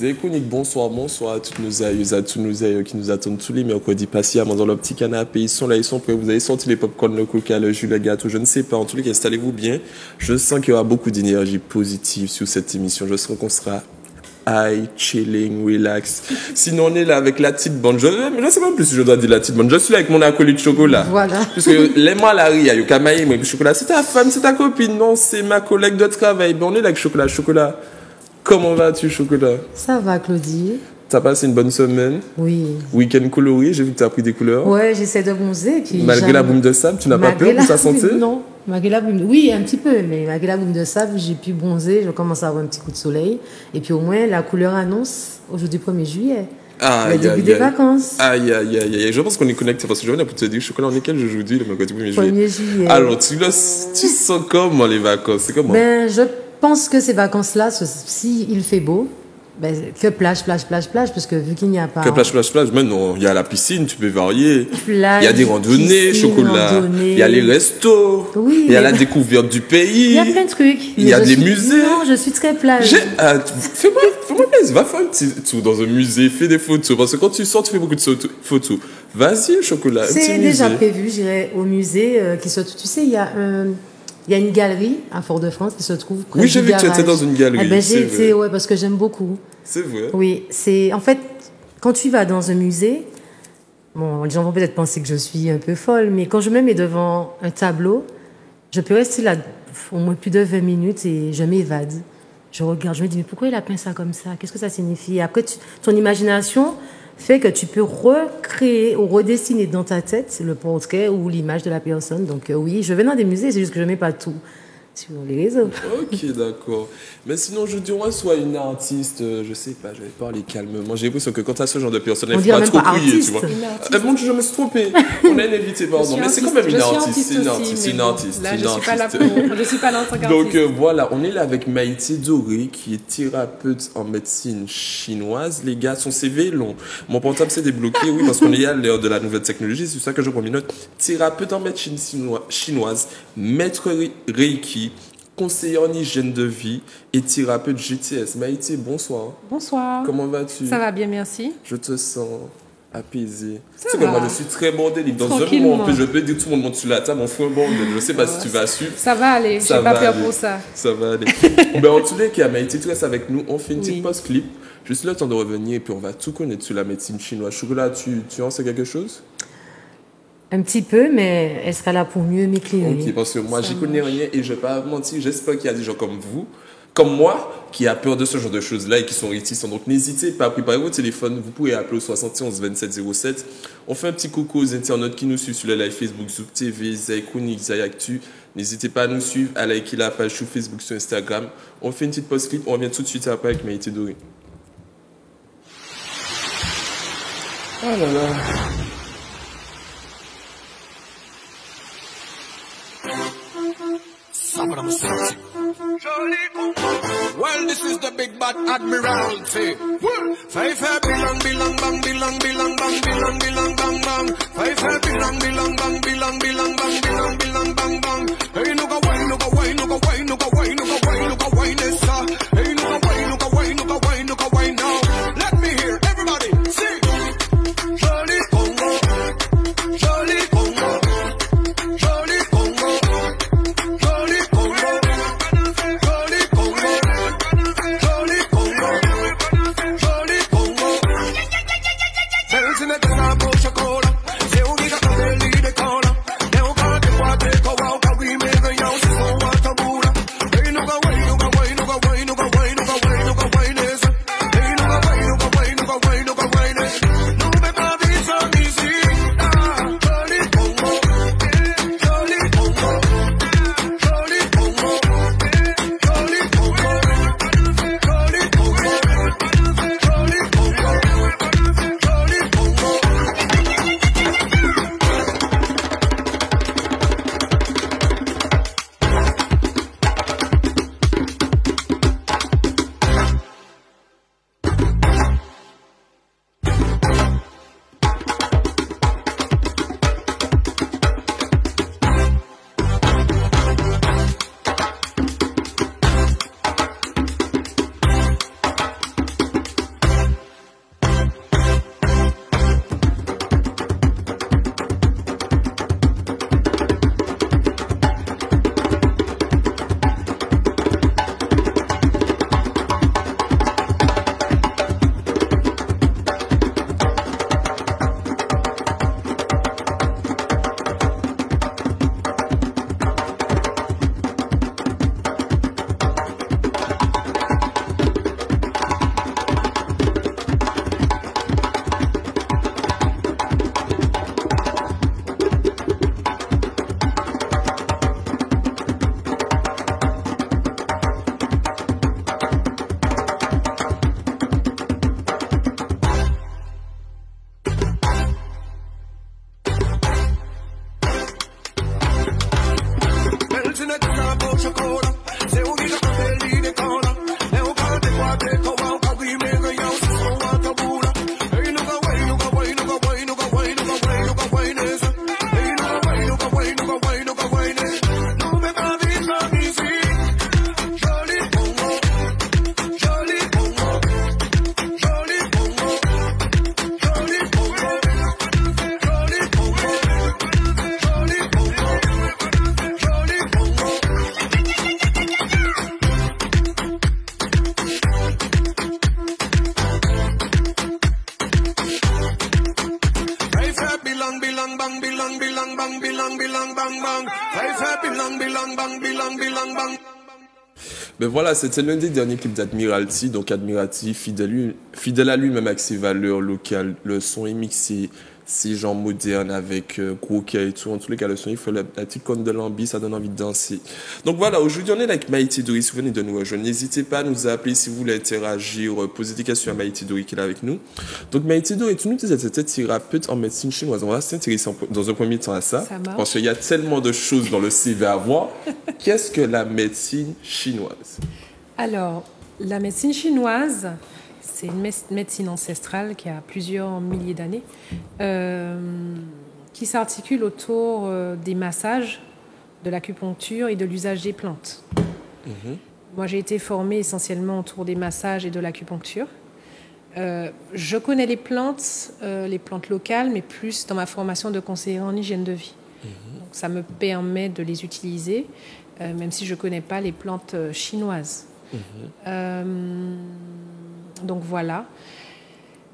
Zéconique, bonsoir, bonsoir à toutes nos aïeux, à tous nos aïeux qui nous attendent tous les mercredis patiemment dans leur petit canapé. Ils sont là, ils sont prêts. Vous avez sorti les popcorn, le coca, le jus, le gâteau, je ne sais pas. En tous les cas, installez-vous bien. Je sens qu'il y aura beaucoup d'énergie positive sur cette émission. Je sens qu'on sera high, chilling, relax. Sinon, on est là avec la petite bande. Je ne sais pas plus si je dois dire la petite bande. Je suis là avec mon acolyte chocolat. Voilà. Parce que les moi, la ria, yo, kamaï, moi, chocolat. C'est ta femme, c'est ta copine. Non, c'est ma collègue de travail. Ben, on est là avec chocolat, chocolat. Comment vas-tu, chocolat? Ça va, Claudie T'as passé une bonne semaine? Oui. Week-end coloré, j'ai vu que t'as pris des couleurs. Ouais, j'essaie de bronzer. Puis Malgré la boum de sable, tu n'as pas peur pour sa santé? Non, malgré la boum. Oui, un petit peu, mais malgré la boum de sable, j'ai pu bronzer. Je commence à avoir un petit coup de soleil. Et puis au moins, la couleur annonce aujourd'hui 1er juillet. Ah, le début des vacances. Aïe, aïe, aïe, aïe. Je pense qu'on est connecté parce que je viens pour te dire, chocolat, on est quel jour aujourd'hui, le mercredi 1er juillet? 1er juillet. Alors, tu, tu sens comment les vacances? C'est comment? Ben, je pense que ces vacances-là, si il fait beau, ben, que plage, plage, plage, plage, parce que vu qu'il n'y a pas. Que plage, plage, plage. Mais non, il y a la piscine, tu peux varier. Plage, il y a des randonnées, piscine, chocolat. randonnée. Il y a les restos. Oui, il y a la découverte du pays. Il y a plein de trucs. Il y a des suis- musées. Non, je suis très plage. Fais-moi fais plaisir, va faire un petit tour dans un musée, fais des photos. Parce que quand tu sors, tu fais beaucoup de photos. Vas-y, chocolat. C'est déjà musée. prévu, j'irai au musée euh, qui se Tu sais, il y a un- Il y a une galerie à Fort-de-France qui se trouve près Oui, j'ai vu que tu étais dans une galerie, Eh ben, j'ai été, ouais, parce que j'aime beaucoup. C'est vrai. Oui, c'est en fait quand tu vas dans un musée, bon, les gens vont peut-être penser que je suis un peu folle, mais quand je me mets devant un tableau, je peux rester là au moins plus de 20 minutes et je m'évade. Je regarde, je me dis mais pourquoi il a peint ça comme ça? Qu'est-ce que ça signifie? Après, tu- ton imagination fait que tu peux recréer ou redessiner dans ta tête le portrait ou l'image de la personne. Donc euh, oui, je vais dans des musées, c'est juste que je mets pas tout sur les réseaux. Ok, d'accord. Mais sinon, je dirais soit une artiste, euh, je sais pas, je vais parler calmement. J'ai l'impression que quand t'as ce genre de personne, faut même trop pas crier, tu artiste. vois. Euh, bon, je me suis trompé. On a une invitée, pardon. Mais c'est quand même une artiste. C'est une artiste. C'est une artiste. Là, je suis pas là pour. Je suis pas là en tant qu'artiste. Donc euh, voilà, on est là avec Maïté Doré, qui est thérapeute en médecine chinoise. Les gars, son CV est long. Mon portable s'est débloqué, oui, parce qu'on est à l'heure de la nouvelle technologie. C'est ça que je prends mes notes. Thérapeute en médecine chinois- chinoise, maître Re- Reiki, conseiller en hygiène de vie et thérapeute GTS. Maïté, bonsoir. Bonsoir. Comment vas-tu? Ça va bien, merci. Je te sens apaisé. Ça Tu sais que moi, je suis très bordélique. Dans un moment, je peux dire tout le monde sur la table, on fout un bordel. Je sais pas si tu vas suivre. Ça va aller. J'ai Ça pas peur aller. pour ça. Ça va aller. ben, en les cas, Maïté, tu restes avec nous. On fait une petite Oui. post-clip. Juste le temps de revenir et puis on va tout connaître sur la médecine chinoise. Chocolat, tu, tu en sais quelque chose? Un petit peu, mais elle sera là pour mieux m'éclairer. Ok, parce que moi, j'y connais rien et je vais pas mentir. J'espère qu'il y a des gens comme vous, comme moi, qui a peur de ce genre de choses-là et qui sont réticents. Donc, n'hésitez pas à préparer votre téléphone. Vous pouvez appeler au 71 27 07. On fait un petit coucou aux internautes qui nous suivent sur le live Facebook, Zouk TV, Zay Chronique, Zay Actu. N'hésitez pas à nous suivre, à liker la page sur Facebook, sur Instagram. On fait une petite post clip. On revient tout de suite après avec Maïté Doré. Oh là là. Well, this is the big bad admiralty. Five happy long, belong, bang, belong, belong, bang, belong, belong, bang, bang. Five happy long, belong, bang, belong, belong, bang, belong, belong, bang, bang. Hey, no go wine, no go wine, no go wine, no go wine, no go wine, no go wine, yes, sir. Voilà, c'était l'un des derniers clips d'Admiralty. Donc Admiralty, fidèle, à lui-même avec ses valeurs locales, le son est mixé, c'est genre moderne avec euh, cas et tout. En tous les cas, le son, il fait la, la petite conne de l'ambi, ça donne envie de danser. Donc voilà, aujourd'hui, on est avec Maïti Dori. Si vous venez de nous rejoindre, n'hésitez pas à nous appeler si vous voulez interagir, euh, poser des questions à Maïti Dori qui est là avec nous. Donc Maïti Dori, tu nous disais que tu thérapeute en médecine chinoise. On va s'intéresser dans un premier temps à ça. Ça parce qu'il y a tellement de choses dans le CV à voir. Qu'est-ce que la médecine chinoise? Alors, la médecine chinoise, c'est une mé- médecine ancestrale qui a plusieurs milliers d'années, euh, qui s'articule autour euh, des massages, de l'acupuncture et de l'usage des plantes. Moi, j'ai été formée essentiellement autour des massages et de l'acupuncture. Euh, je connais les plantes, euh, les plantes locales, mais plus dans ma formation de conseillère en hygiène de vie. Donc, ça me permet de les utiliser, euh, même si je ne connais pas les plantes chinoises. Euh, donc voilà.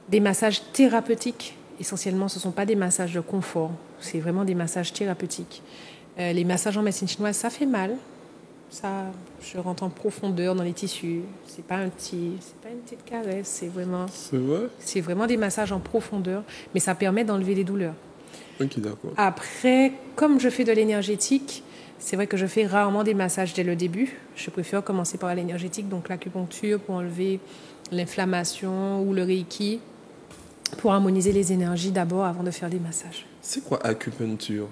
Des massages thérapeutiques, essentiellement, ce ne sont pas des massages de confort, c'est vraiment des massages thérapeutiques. Euh, les massages en médecine chinoise, ça fait mal. Ça, je rentre en profondeur dans les tissus. C'est pas un petit, c'est pas une petite caresse, c'est vraiment, C'est vrai? C'est vraiment des massages en profondeur, mais ça permet d'enlever les douleurs. Ok, d'accord. Après, comme je fais de l'énergétique, c'est vrai que je fais rarement des massages dès le début. Je préfère commencer par l'énergétique, donc l'acupuncture pour enlever l'inflammation ou le reiki, pour harmoniser les énergies d'abord avant de faire des massages. C'est quoi acupuncture?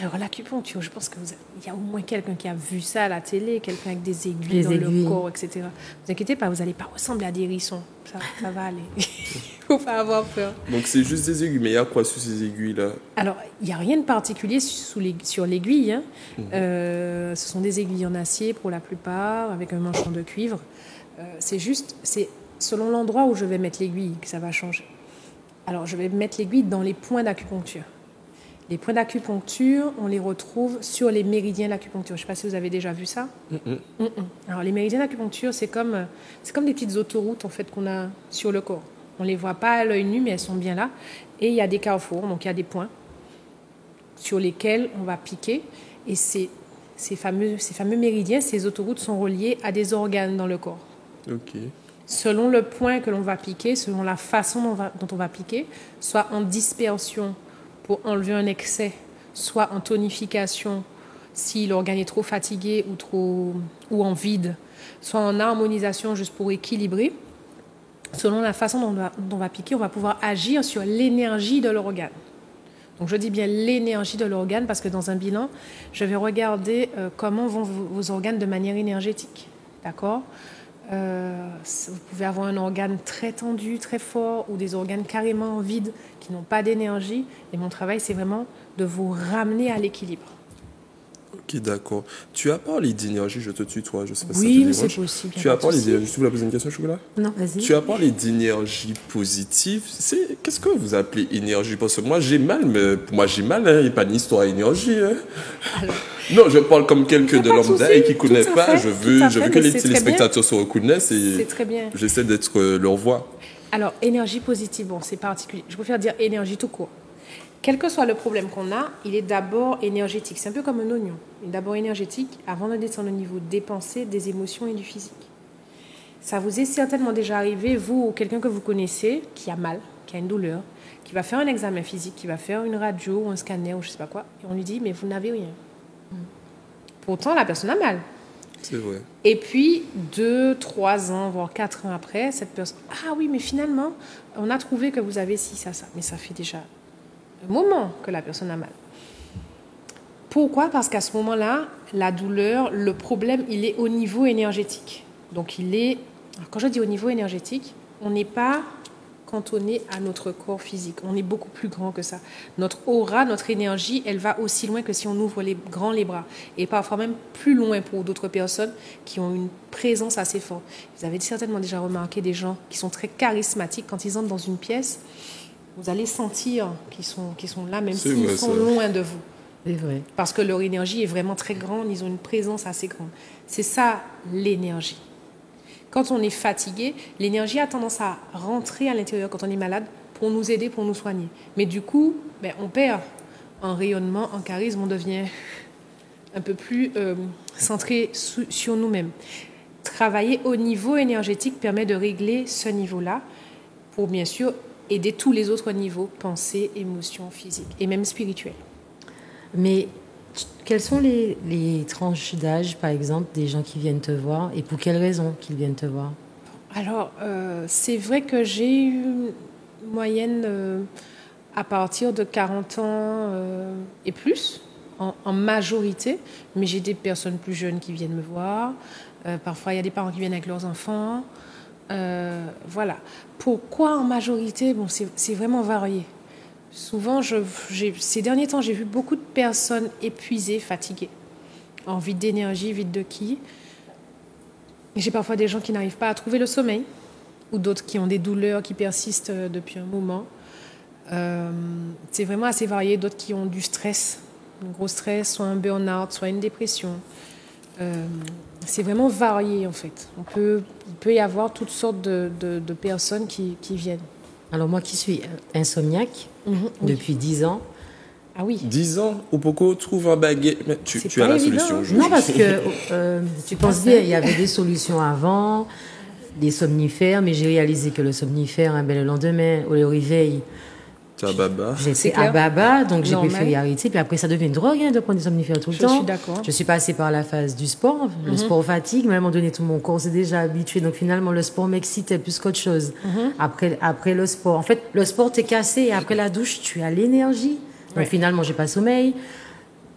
Alors l'acupuncture, je pense qu'il y a au moins quelqu'un qui a vu ça à la télé, quelqu'un avec des aiguilles Les dans aiguilles. le corps, etc. Vous inquiétez pas, vous n'allez pas ressembler à des hérissons. Ça, ça va aller. Il faut pas avoir peur. Donc c'est juste des aiguilles, mais il y a quoi sur ces aiguilles-là? Alors, il n'y a rien de particulier sous les- sur l'aiguille. hein. Euh, ce sont des aiguilles en acier pour la plupart, avec un manchon de cuivre. Euh, c'est juste, c'est selon l'endroit où je vais mettre l'aiguille que ça va changer. Alors, je vais mettre l'aiguille dans les points d'acupuncture. Les points d'acupuncture, on les retrouve sur les méridiens d'acupuncture. Je ne sais pas si vous avez déjà vu ça. Alors, les méridiens d'acupuncture, c'est comme, c'est comme des petites autoroutes en fait, qu'on a sur le corps. On ne les voit pas à l'œil nu, mais elles sont bien là. Et il y a des carrefours, donc il y a des points sur lesquels on va piquer. Et ces, ces, fameux, ces fameux méridiens, ces autoroutes sont reliées à des organes dans le corps. Ok. Selon le point que l'on va piquer, selon la façon dont, on va- dont on va piquer, soit en dispersion pour enlever un excès, soit en tonification si l'organe est trop fatigué ou, trop, ou en vide, soit en harmonisation juste pour équilibrer. Selon la façon dont on va, piquer, on va pouvoir agir sur l'énergie de l'organe. Donc je dis bien l'énergie de l'organe parce que dans un bilan, je vais regarder euh, comment vont vos, vos organes de manière énergétique. D'accord? Euh, Vous pouvez avoir un organe très tendu, très fort, ou des organes carrément vides qui n'ont pas d'énergie. Et mon travail, c'est vraiment de vous ramener à l'équilibre. Ok, d'accord. Tu as parlé d'énergie, je te tutoie, je sais pas si Oui, ça te dérange. c'est possible, Tu parlé souci. d'énergie. Tu voulais poser une question, Chocolat? Non, vas-y. Tu as parlé d'énergie positive? C'est Qu'est-ce que vous appelez énergie? Parce que moi, j'ai mal, mais pour moi, j'ai mal. hein. Il n'y a pas d'histoire énergie. hein. Non, je parle comme quelqu'un de lambda et qui ne connaît pas. fait, Je veux, je fait, veux que les téléspectateurs se reconnaissent et j'essaie d'être euh, leur voix. Alors, énergie positive, bon, c'est particulier. Je préfère dire énergie tout court. Quel que soit le problème qu'on a, il est d'abord énergétique. C'est un peu comme un oignon. Il est d'abord énergétique avant de descendre au niveau des pensées, des émotions et du physique. Ça vous est certainement déjà arrivé, vous ou quelqu'un que vous connaissez, qui a mal, qui a une douleur, qui va faire un examen physique, qui va faire une radio ou un scanner ou je sais pas quoi, et on lui dit, mais vous n'avez rien. Pourtant, la personne a mal. C'est vrai. Et puis, deux, trois ans, voire quatre ans après, cette personne, ah oui, mais finalement, on a trouvé que vous avez ci, ça, ça. Mais ça fait déjà moment que la personne a mal. Pourquoi? Parce qu'à ce moment-là, la douleur, le problème, il est au niveau énergétique. Donc il est, quand je dis au niveau énergétique, on n'est pas cantonné à notre corps physique. On est beaucoup plus grand que ça. Notre aura, notre énergie, elle va aussi loin que si on ouvre les, grands les bras. Et parfois même plus loin pour d'autres personnes qui ont une présence assez forte. Vous avez certainement déjà remarqué des gens qui sont très charismatiques. Quand ils entrent dans une pièce, vous allez sentir qu'ils sont, qu'ils sont là, même s'ils sont ça. loin de vous. C'est vrai. Parce que leur énergie est vraiment très grande, ils ont une présence assez grande. C'est ça l'énergie. Quand on est fatigué, l'énergie a tendance à rentrer à l'intérieur quand on est malade pour nous aider, pour nous soigner. Mais du coup, ben, on perd en rayonnement, en charisme, on devient un peu plus euh, centré sur nous-mêmes. Travailler au niveau énergétique permet de régler ce niveau-là pour bien sûr aider tous les autres niveaux, pensée, émotion, physique et même spirituel. Mais quelles sont les, les tranches d'âge, par exemple, des gens qui viennent te voir et pour quelles raisons qu'ils viennent te voir? Alors, euh, c'est vrai que j'ai eu une moyenne euh, à partir de 40 ans euh, et plus, en, en majorité, mais j'ai des personnes plus jeunes qui viennent me voir. Parfois, il y a des parents qui viennent avec leurs enfants. Euh, voilà. Pourquoi en majorité Bon, c'est vraiment varié. Souvent, ces derniers temps, j'ai vu beaucoup de personnes épuisées, fatiguées, en vide d'énergie, vide de qui. J'ai parfois des gens qui n'arrivent pas à trouver le sommeil, ou d'autres qui ont des douleurs qui persistent euh, depuis un moment. Euh, c'est vraiment assez varié. D'autres qui ont du stress, un gros stress, soit un burn-out, soit une dépression. C'est vraiment varié en fait. On peut, il peut y avoir toutes sortes de, de- de personnes qui, qui viennent. Alors moi qui suis insomniaque Oui. depuis 10 ans, Ah oui. 10 ans, ou pourquoi trouve un baguette Mais tu, as pas la évident, solution. hein. je- Non, parce que euh, tu penses bien, il y avait des solutions avant, des somnifères, mais j'ai réalisé que le somnifère, hein, ben, le lendemain, au réveil, C'est j'étais clair. à baba, donc j'ai préféré arrêter. Puis après, ça devient une drogue hein, de prendre des somnifères tout le Je temps. suis d'accord. Je suis passée par la phase du sport. Le Mhm. sport fatigue, mais à un moment donné, tout mon corps s'est déjà habitué. Donc finalement, le sport m'excitait plus qu'autre chose. Mhm. Après, après le sport, en fait, le sport t'es cassé et après la douche, tu as l'énergie. Donc Ouais. finalement, j'ai pas sommeil.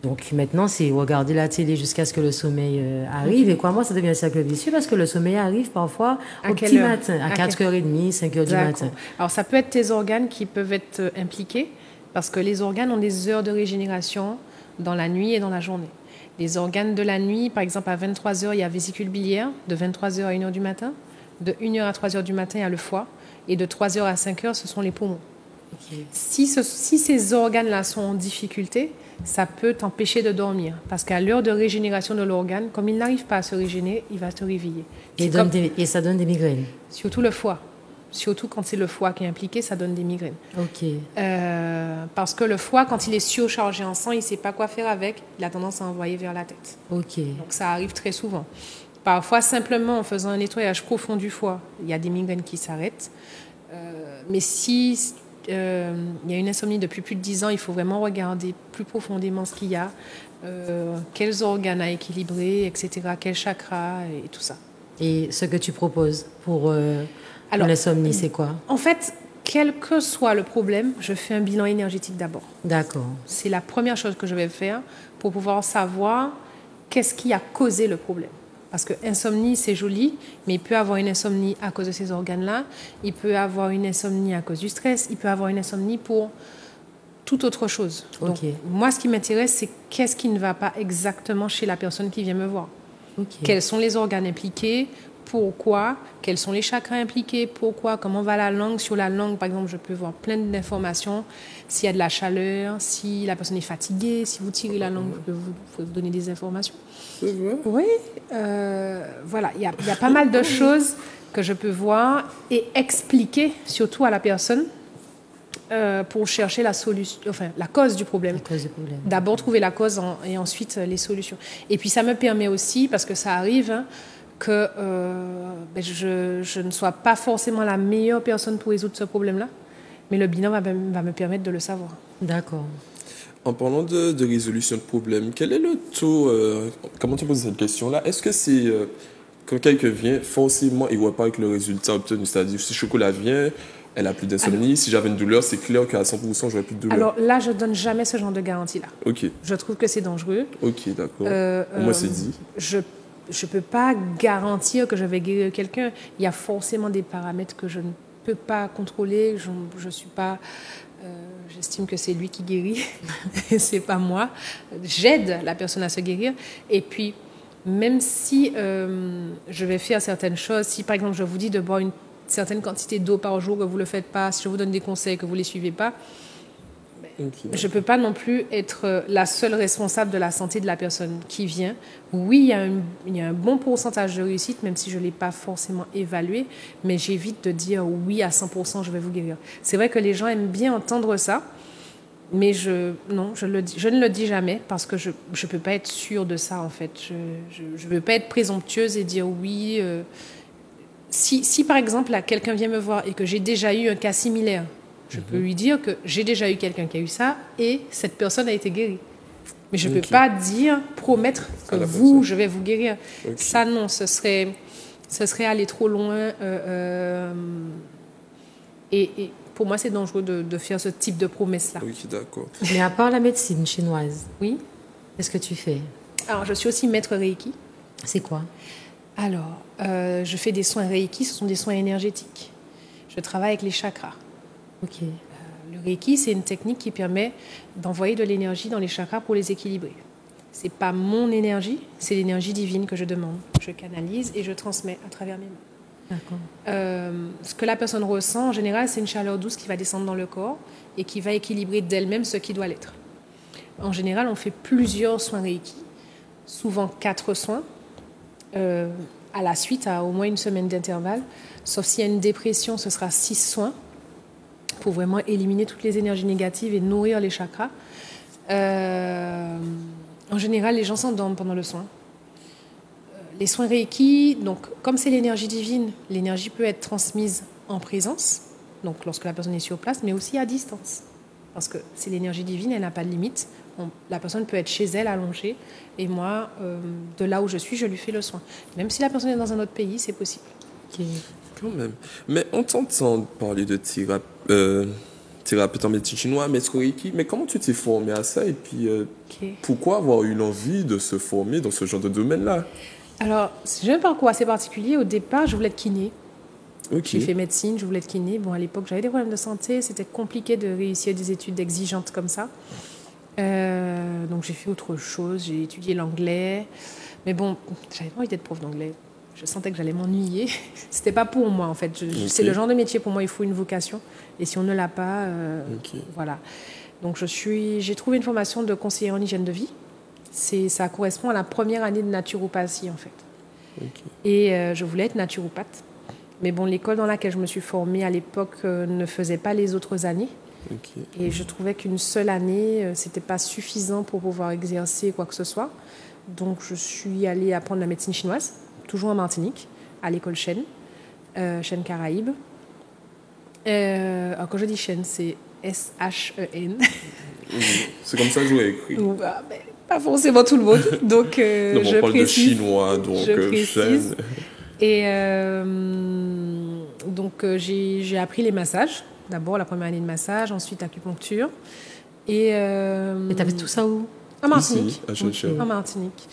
Donc maintenant, c'est regarder la télé jusqu'à ce que le sommeil euh, arrive. Et quoi, moi, ça devient un cercle vicieux parce que le sommeil arrive parfois À au petit heure matin, à À 4h30, 5h du matin. Alors ça peut être tes organes qui peuvent être euh, impliqués parce que les organes ont des heures de régénération dans la nuit et dans la journée. Les organes de la nuit, par exemple à 23h, il y a vésicule biliaire, de 23h à 1h du matin, de 1h à 3h du matin, il y a le foie, et de 3h à 5h, ce sont les poumons. Ok. Si, ce- si ces organes-là sont en difficulté, ça peut t'empêcher de dormir. Parce qu'à l'heure de régénération de l'organe, comme il n'arrive pas à se régénérer, il va te réveiller. Et, C'est donne comme- des- et ça donne des migraines. Surtout le foie. Surtout quand c'est le foie qui est impliqué, ça donne des migraines. Ok. Euh, parce que le foie, quand il est surchargé en sang, il ne sait pas quoi faire avec, il a tendance à envoyer vers la tête. Ok. Donc ça arrive très souvent. Parfois, simplement en faisant un nettoyage profond du foie, il y a des migraines qui s'arrêtent. Euh, mais si euh, il y a une insomnie depuis plus de 10 ans, il faut vraiment regarder plus profondément ce qu'il y a, euh, quels organes à équilibrer, etc., quel chakra et tout ça. Et ce que tu proposes pour, euh, l'insomnie, c'est quoi? En fait, quel que soit le problème, je fais un bilan énergétique d'abord. D'accord. C'est la première chose que je vais faire pour pouvoir savoir qu'est-ce qui a causé le problème. Parce que insomnie, c'est joli, mais il peut avoir une insomnie à cause de ces organes-là, il peut avoir une insomnie à cause du stress, il peut avoir une insomnie pour toute autre chose. Donc, moi, ce qui m'intéresse, c'est qu'est-ce qui ne va pas exactement chez la personne qui vient me voir. Quels sont les organes impliqués? Pourquoi Quels sont les chakras impliqués Pourquoi Comment va la langue Sur la langue, par exemple, je peux voir plein d'informations. S'il y a de la chaleur, si la personne est fatiguée, si vous tirez la langue, je peux vous, vous donner des informations. C'est vrai. Oui, euh, voilà, il y, a, il y a pas mal de choses que je peux voir et expliquer, surtout à la personne, euh, pour chercher la solution, enfin la cause du problème. À cause du problème. D'abord trouver la cause en- et ensuite euh, les solutions. Et puis ça me permet aussi, parce que ça arrive, hein, que euh, ben, je, je ne sois pas forcément la meilleure personne pour résoudre ce problème-là, mais le bilan va, me- va me permettre de le savoir. D'accord. En parlant de, de résolution de problèmes, quel est le taux euh, Comment tu poses cette question-là? Est-ce que c'est euh, quand quelqu'un vient, forcément, il ne voit pas avec le résultat obtenu C'est-à-dire, si chocolat vient, Elle a plus d'insomnie. Si j'avais une douleur, c'est clair qu'à 100%, j'aurais plus de douleur. Alors là, je donne jamais ce genre de garantie-là. ok, Je trouve que c'est dangereux. ok, d'accord. Euh, euh, c'est dit. Je je peux pas garantir que je vais guérir quelqu'un. Il y a forcément des paramètres que je ne peux pas contrôler. Je je suis pas. euh, J'estime que c'est lui qui guérit, c'est pas moi. J'aide la personne à se guérir. Et puis, même si euh, je vais faire certaines choses, si par exemple je vous dis de boire une certaine quantité d'eau par jour, que vous le faites pas, si je vous donne des conseils que vous les suivez pas. Je ne peux pas non plus être euh, la seule responsable de la santé de la personne qui vient. Oui, il y a un, bon pourcentage de réussite, même si je ne l'ai pas forcément évalué, mais j'évite de dire oui à 100%, je vais vous guérir. C'est vrai que les gens aiment bien entendre ça, mais je, non, je, ne le dis jamais parce que je ne peux pas être sûre de ça, en fait. Je ne veux pas être présomptueuse et dire oui. euh, si, si, par exemple, quelqu'un vient me voir et que j'ai déjà eu un cas similaire, je peux lui dire que j'ai déjà eu quelqu'un qui a eu ça et cette personne a été guérie. Mais je ne peux pas dire, promettre que vous, personne. je vais vous guérir. Ça, non, ce serait, ce serait aller trop loin. euh, euh, et, et pour moi, c'est dangereux de, de faire ce type de promesse-là. Ok, d'accord. Mais à part la médecine chinoise, Oui. qu'est-ce que tu fais? Alors, je suis aussi maître Reiki. C'est quoi? Alors, euh, je fais des soins Reiki, ce sont des soins énergétiques. Je travaille avec les chakras. Ok. Le Reiki, c'est une technique qui permet d'envoyer de l'énergie dans les chakras pour les équilibrer. C'est pas mon énergie, c'est l'énergie divine que je demande. Je canalise et je transmets à travers mes mains. Euh, ce que la personne ressent, en général, c'est une chaleur douce qui va descendre dans le corps et qui va équilibrer d'elle-même ce qui doit l'être. En général, on fait plusieurs soins Reiki, souvent quatre soins, euh, à la suite, à au moins une semaine d'intervalle. Sauf s'il y a une dépression, ce sera six soins pour vraiment éliminer toutes les énergies négatives et nourrir les chakras. Euh, en général, les gens s'endorment pendant le soin. Euh, Les soins Reiki, donc comme c'est l'énergie divine, l'énergie peut être transmise en présence, donc lorsque la personne est sur place, mais aussi à distance. Parce que c'est l'énergie divine, elle n'a pas de limite. La personne peut être chez elle, allongée, et moi, euh, de là où je suis, je lui fais le soin. Même si la personne est dans un autre pays, c'est possible. Quand même. Mais on t'entend parler de thérap- euh, thérapeute en médecine chinoise, maître Reiki, mais comment tu t'es formé à ça? Et puis euh, pourquoi avoir eu l'envie de se former dans ce genre de domaine-là? Alors, j'ai un parcours assez particulier. Au départ, je voulais être kiné. Ok. J'ai fait médecine, je voulais être kiné. Bon, à l'époque, j'avais des problèmes de santé. C'était compliqué de réussir des études exigeantes comme ça. Euh, donc, j'ai fait autre chose. J'ai étudié l'anglais. Mais bon, j'avais pas envie d'être prof d'anglais. Je sentais que j'allais m'ennuyer. C'était pas pour moi, en fait. C'est le genre de métier, pour moi, il faut une vocation. Et si on ne l'a pas, euh, voilà. Donc, je suis, j'ai trouvé une formation de conseiller en hygiène de vie. C'est, ça correspond à la première année de naturopathie, en fait. Et euh, je voulais être naturopathe. Mais bon, l'école dans laquelle je me suis formée à l'époque euh, ne faisait pas les autres années. Et je trouvais qu'une seule année, c'était pas suffisant pour pouvoir exercer quoi que ce soit. Donc je suis allée apprendre la médecine chinoise, toujours en Martinique, à l'école Chêne, euh, Chêne Caraïbes. Euh, alors quand je dis Chêne, c'est S-H-E-N. C'est comme ça que je l'ai écrit. Ou, ah, ben, pas forcément tout le monde. Donc euh, Non, mais je on parle précise. de chinois, donc je euh, précise. chaîne. Et euh, donc, j'ai j'ai appris les massages. D'abord, la première année de massage, ensuite acupuncture. Et, euh, t'avais tout ça où? En Martinique. Ici, à. En Martinique.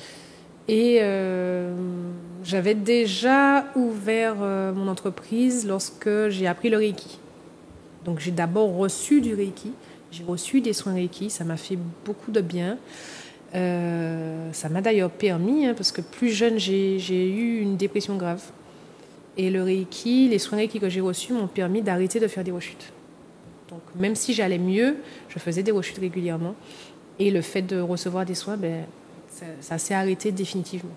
Et euh, j'avais déjà ouvert euh, mon entreprise lorsque j'ai appris le Reiki. Donc j'ai d'abord reçu du Reiki, j'ai reçu des soins Reiki, ça m'a fait beaucoup de bien. Euh, ça m'a d'ailleurs permis, hein, parce que plus jeune, j'ai eu une dépression grave. Et le Reiki, les soins Reiki que j'ai reçus m'ont permis d'arrêter de faire des rechutes. Donc même si j'allais mieux, je faisais des rechutes régulièrement. Et le fait de recevoir des soins, ben, ça s'est arrêté définitivement.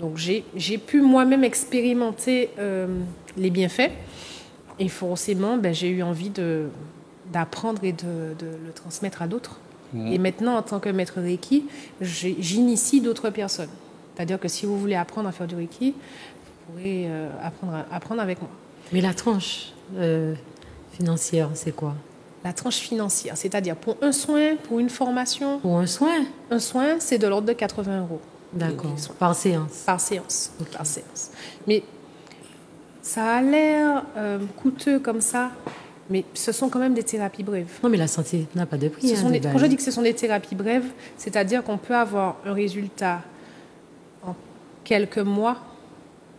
Donc j'ai j'ai pu moi-même expérimenter euh, les bienfaits. Et forcément, ben, j'ai eu envie d'apprendre et de, de le transmettre à d'autres. Et maintenant, en tant que maître Reiki, j'initie d'autres personnes. C'est-à-dire que si vous voulez apprendre à faire du Reiki, vous pourrez euh, apprendre, à- apprendre avec moi. Mais la tranche euh, financière, c'est quoi? La tranche financière, c'est-à-dire pour un soin, pour une formation, Pour un soin? Un soin, c'est de l'ordre de 80 euros. D'accord. Par séance. Par séance. Par séance. Mais ça a l'air euh, coûteux comme ça, Mais ce sont quand même des thérapies brèves. Non, mais la santé n'a pas de prix. Hein, des- quand je dis que ce sont des thérapies brèves, c'est-à-dire qu'on peut avoir un résultat en quelques mois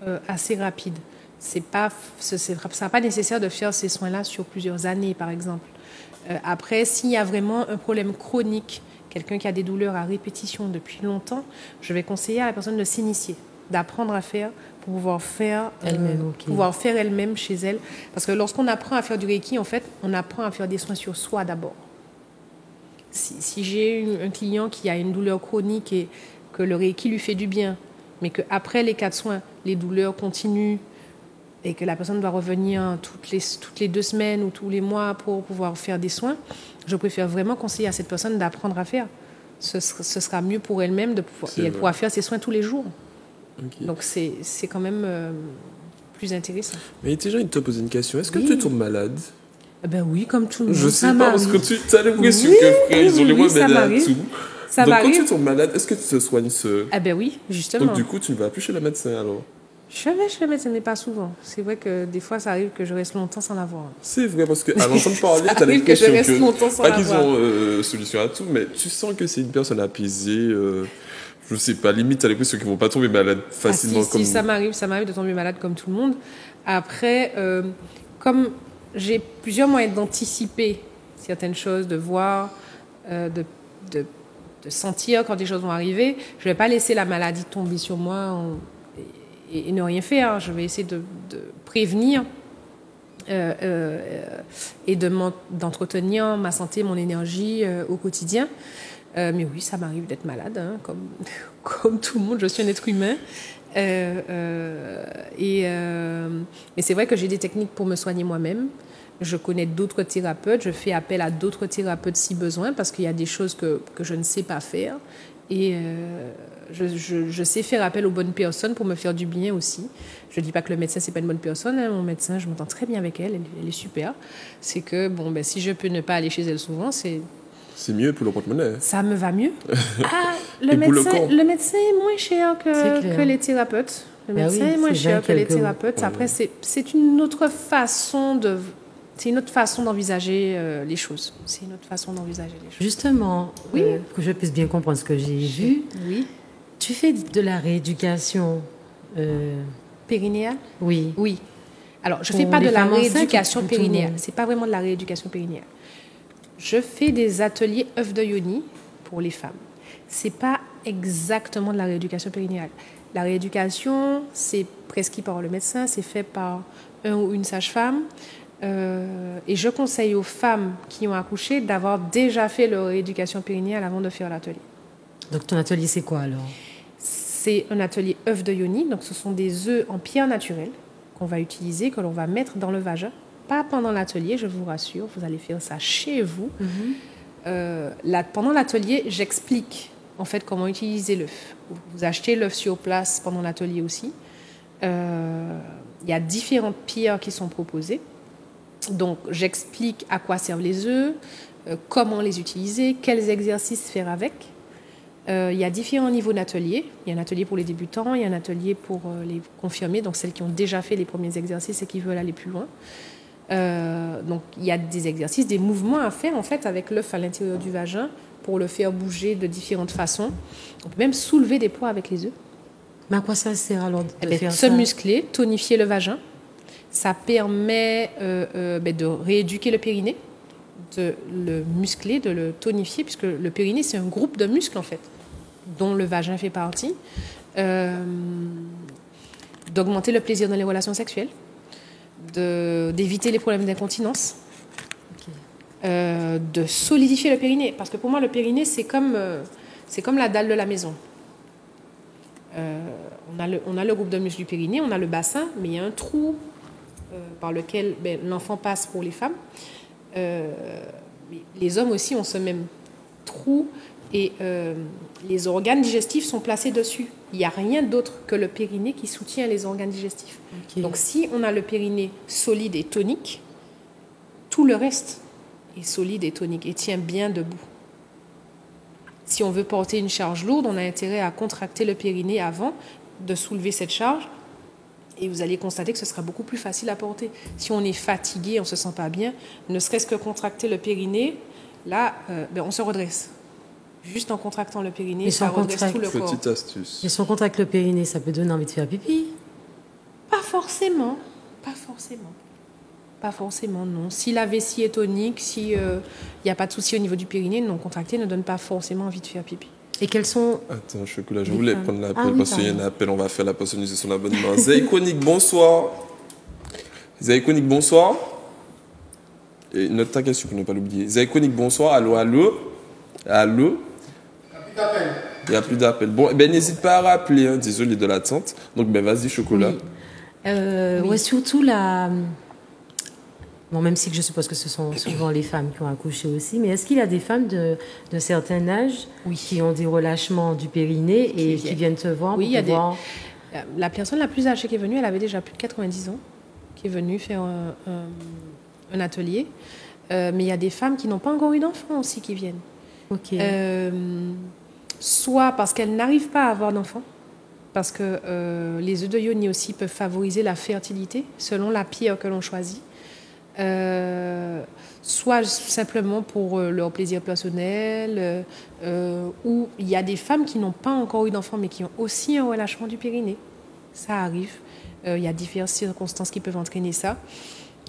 euh, assez rapide. C'est pas, ce c'est- ça pas nécessaire de faire ces soins-là sur plusieurs années, par exemple. Euh, après, s'il y a vraiment un problème chronique, quelqu'un qui a des douleurs à répétition depuis longtemps, je vais conseiller à la personne de s'initier, d'apprendre à faire pour pouvoir faire euh, Elle-même, ok. pouvoir faire elle-même chez elle. Parce que lorsqu'on apprend à faire du Reiki, en fait, on apprend à faire des soins sur soi d'abord. Si, si j'ai un client qui a une douleur chronique et que le Reiki lui fait du bien, mais qu'après les quatre soins, les douleurs continuent et que la personne doit revenir toutes les, toutes les deux semaines ou tous les mois pour pouvoir faire des soins, je préfère vraiment conseiller à cette personne d'apprendre à faire. Ce, sera- ce sera mieux pour elle-même de pouvoir, C'est et elle vrai. pourra faire ses soins tous les jours. Donc c'est quand même euh, plus intéressant. Mais déjà, il te pose une question. Est-ce que Oui. tu tombes malade? Eh Ben oui, comme tout le monde. Je ça sais pas, parce que tu as l'impression Oui, que frère, ils ont les moyens m'arrive. tout. Ça Donc, quand tu tombes malade, est-ce que tu te soignes seul Ah ben oui, justement. Donc, du coup, tu ne vas plus chez le médecin alors? Je vais chez le médecin, mais pas souvent. C'est vrai que des fois, ça arrive que je reste longtemps sans l'avoir. C'est vrai, parce qu'à l'entendre parler, Ça tu as arrive que je l'impression reste que. longtemps sans Pas qu'ils ont euh, solution à tout, mais tu sens que c'est une personne apaisée. euh, je sais pas, limite, tu as l'impression qu'ils vont pas tomber malades facilement Ah, si, comme. si, ça m'arrive, ça m'arrive de tomber malade comme tout le monde. Après, euh, comme j'ai plusieurs moyens d'anticiper certaines choses, de voir, euh, de, de, de sentir quand des choses vont arriver, je vais pas laisser la maladie tomber sur moi en- et, ne rien faire. Je vais essayer de, prévenir euh, euh, et d'entretenir ma santé, mon énergie euh, au quotidien. Euh, mais oui, ça m'arrive d'être malade, hein, comme, comme tout le monde. Je suis un être humain. Euh, et, mais c'est vrai que j'ai des techniques pour me soigner moi-même. Je connais d'autres thérapeutes. Je fais appel à d'autres thérapeutes si besoin, parce qu'il y a des choses que, que je ne sais pas faire. Et je, je- je sais faire appel aux bonnes personnes pour me faire du bien aussi. Je ne dis pas que le médecin, c'est pas une bonne personne. hein. Mon médecin, je m'entends très bien avec elle. Elle, elle est super. C'est que, bon, ben, si je peux ne pas aller chez elle souvent, c'est C'est mieux pour le porte-monnaie. ça me va mieux. Ah, le, médecin, corps. le, médecin est moins cher que, les thérapeutes. Le Ben médecin oui, est moins cher que les thérapeutes. Après, c'est c'est une autre façon de. C'est une autre façon d'envisager euh, les choses. C'est une autre façon d'envisager les choses. Justement, Oui. euh, que je puisse bien comprendre ce que j'ai vu, Oui. Tu fais de la rééducation. euh, Périnéal oui. Oui. Alors, je ne fais pas de la rééducation périnéale. C'est pas vraiment de la rééducation périnéale. Je fais des ateliers œufs de yoni pour les femmes. C'est pas exactement de la rééducation périnéale. La rééducation, c'est prescrit par le médecin, c'est fait par un ou une sage-femme. Euh, et je conseille aux femmes qui ont accouché d'avoir déjà fait leur rééducation périnéale avant de faire l'atelier. Donc ton atelier, c'est quoi alors? C'est un atelier œuf de yoni, donc ce sont des œufs en pierre naturelle qu'on va utiliser, que l'on va mettre dans le vagin. Pas pendant l'atelier, je vous rassure, vous allez faire ça chez vous. Euh, là, pendant l'atelier, j'explique en fait comment utiliser l'œuf. Vous- Vous achetez l'œuf sur place pendant l'atelier aussi. Euh, Il y a différentes pierres qui sont proposées. Donc, j'explique à quoi servent les œufs, euh, comment les utiliser, quels exercices faire avec. Euh, il y a différents niveaux d'ateliers. Il y a un atelier pour les débutants, il y a un atelier pour euh, les confirmés, donc celles qui ont déjà fait les premiers exercices et qui veulent aller plus loin. Euh, donc il y a des exercices, des mouvements à faire en fait avec l'œuf à l'intérieur du vagin pour le faire bouger de différentes façons. On peut même soulever des poids avec les œufs. Mais à quoi ça sert alors de Eh ben, faire se ça muscler, tonifier le vagin. Ça permet ben, de rééduquer le périnée, de le muscler, de le tonifier, puisque le périnée, c'est un groupe de muscles, en fait, dont le vagin fait partie. Euh, D'augmenter le plaisir dans les relations sexuelles, d'éviter les problèmes d'incontinence, euh, de solidifier le périnée. Parce que pour moi, le périnée, c'est comme, euh, c'est comme la dalle de la maison. On, a le, on a le groupe de muscles du périnée, on a le bassin, mais il y a un trou par lequel ben, l'enfant passe pour les femmes. Les hommes aussi ont ce même trou et euh, les organes digestifs sont placés dessus. Il n'y a rien d'autre que le périnée qui soutient les organes digestifs. Donc si on a le périnée solide et tonique, tout le reste est solide et tonique et tient bien debout. Si on veut porter une charge lourde, on a intérêt à contracter le périnée avant de soulever cette charge Et vous allez constater que ce sera beaucoup plus facile à porter. Si on est fatigué, on ne se sent pas bien, ne serait-ce que contracter le périnée, là, euh, ben, on se redresse. Juste en contractant le périnée, Et ça redresse tout le corps. Petite astuce. Et si on contracte le périnée, ça peut donner envie de faire pipi. Pas forcément. Pas forcément. Pas forcément, non. Si la vessie est tonique, s'il n'y a pas de souci au niveau du périnée, non contracté ne donne pas forcément envie de faire pipi. Et quels sont. Attends, je Les voulais femmes. prendre l'appel Ah oui, parce qu'il y a un appel, on va faire la personnalisation de l'abonnement. Zaïconique, bonsoir. Zaïconique, bonsoir. Et note ta question pour ne pas l'oublier. Zaïconique, bonsoir. Allô, allô. Allô. Il n'y a plus d'appel. Bon, eh ben, n'hésite pas à rappeler, hein, désolé de l'attente. Donc, ben, vas-y, chocolat. Oui. Euh, Ouais, surtout la. Bon, même si je suppose que ce sont souvent les femmes qui ont accouché aussi, mais est-ce qu'il y a des femmes de, de certain âge qui ont des relâchements du périnée et qui viennent. viennent te voir Oui, pour il y a des- pouvoir- Euh, La personne la plus âgée qui est venue, elle avait déjà plus de 90 ans, qui est venue faire un, un- un atelier. Euh, mais il y a des femmes qui n'ont pas encore eu d'enfants aussi qui viennent. Ok. Euh, soit parce qu'elles n'arrivent pas à avoir d'enfants, parce que euh, les œufs de yoni aussi peuvent favoriser la fertilité selon la pierre que l'on choisit. Euh, soit simplement pour euh, leur plaisir personnel, euh, ou il y a des femmes qui n'ont pas encore eu d'enfants mais qui ont aussi un relâchement du périnée. Ça arrive. Il y a diverses circonstances qui peuvent entraîner ça.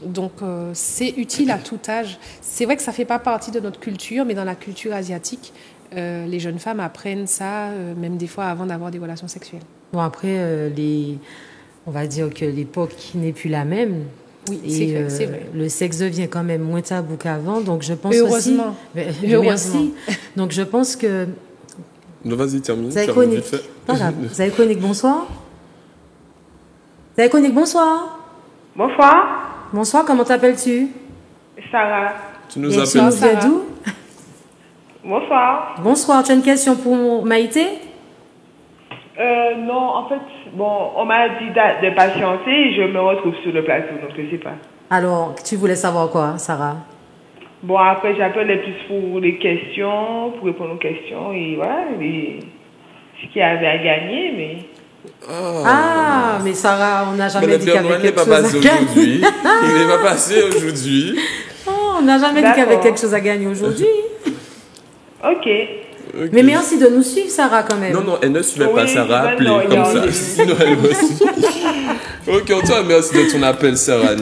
Donc c'est utile à tout âge. C'est vrai que ça fait pas partie de notre culture, mais dans la culture asiatique, euh, les jeunes femmes apprennent ça, euh, même des fois avant d'avoir des relations sexuelles. Bon, après, euh, les... on va dire que l'époque n'est plus la même. Oui, c'est vrai, euh, le sexe devient quand même moins tabou qu'avant, donc je pense Heureusement. aussi. Mais- Heureusement. Merci. Donc je pense que. Vas-y, termine. Zaïconique. Zaïconique, bonsoir. Zaïconique, bonsoir. Bonsoir, Bonsoir, comment t'appelles-tu? Sarah. Tu nous appelles. d'où? Bonsoir. Bonsoir, tu as une question pour Maïté? Euh, non, en fait, bon, on m'a dit de patienter et je me retrouve sur le plateau, donc je sais pas. Alors, tu voulais savoir quoi, Sarah? Bon, après, j'appelle plus pour les questions, pour répondre aux questions et voilà, les- ce qu'il y avait à gagner, mais. Ah, mais Sarah, on n'a Mais jamais dit qu'il y avait quelque pas chose à gagner. Il n'est pas passé aujourd'hui. Oh, on n'a jamais dit qu'il y avait quelque chose à gagner aujourd'hui. Ok. Mais merci de nous suivre, Sarah, quand même. Non, non, elle ne suivait Oui, pas Sarah, ben appelez non, comme ça. Sinon, elle va aussi. Ok, on te remercie de ton appel, Sarah.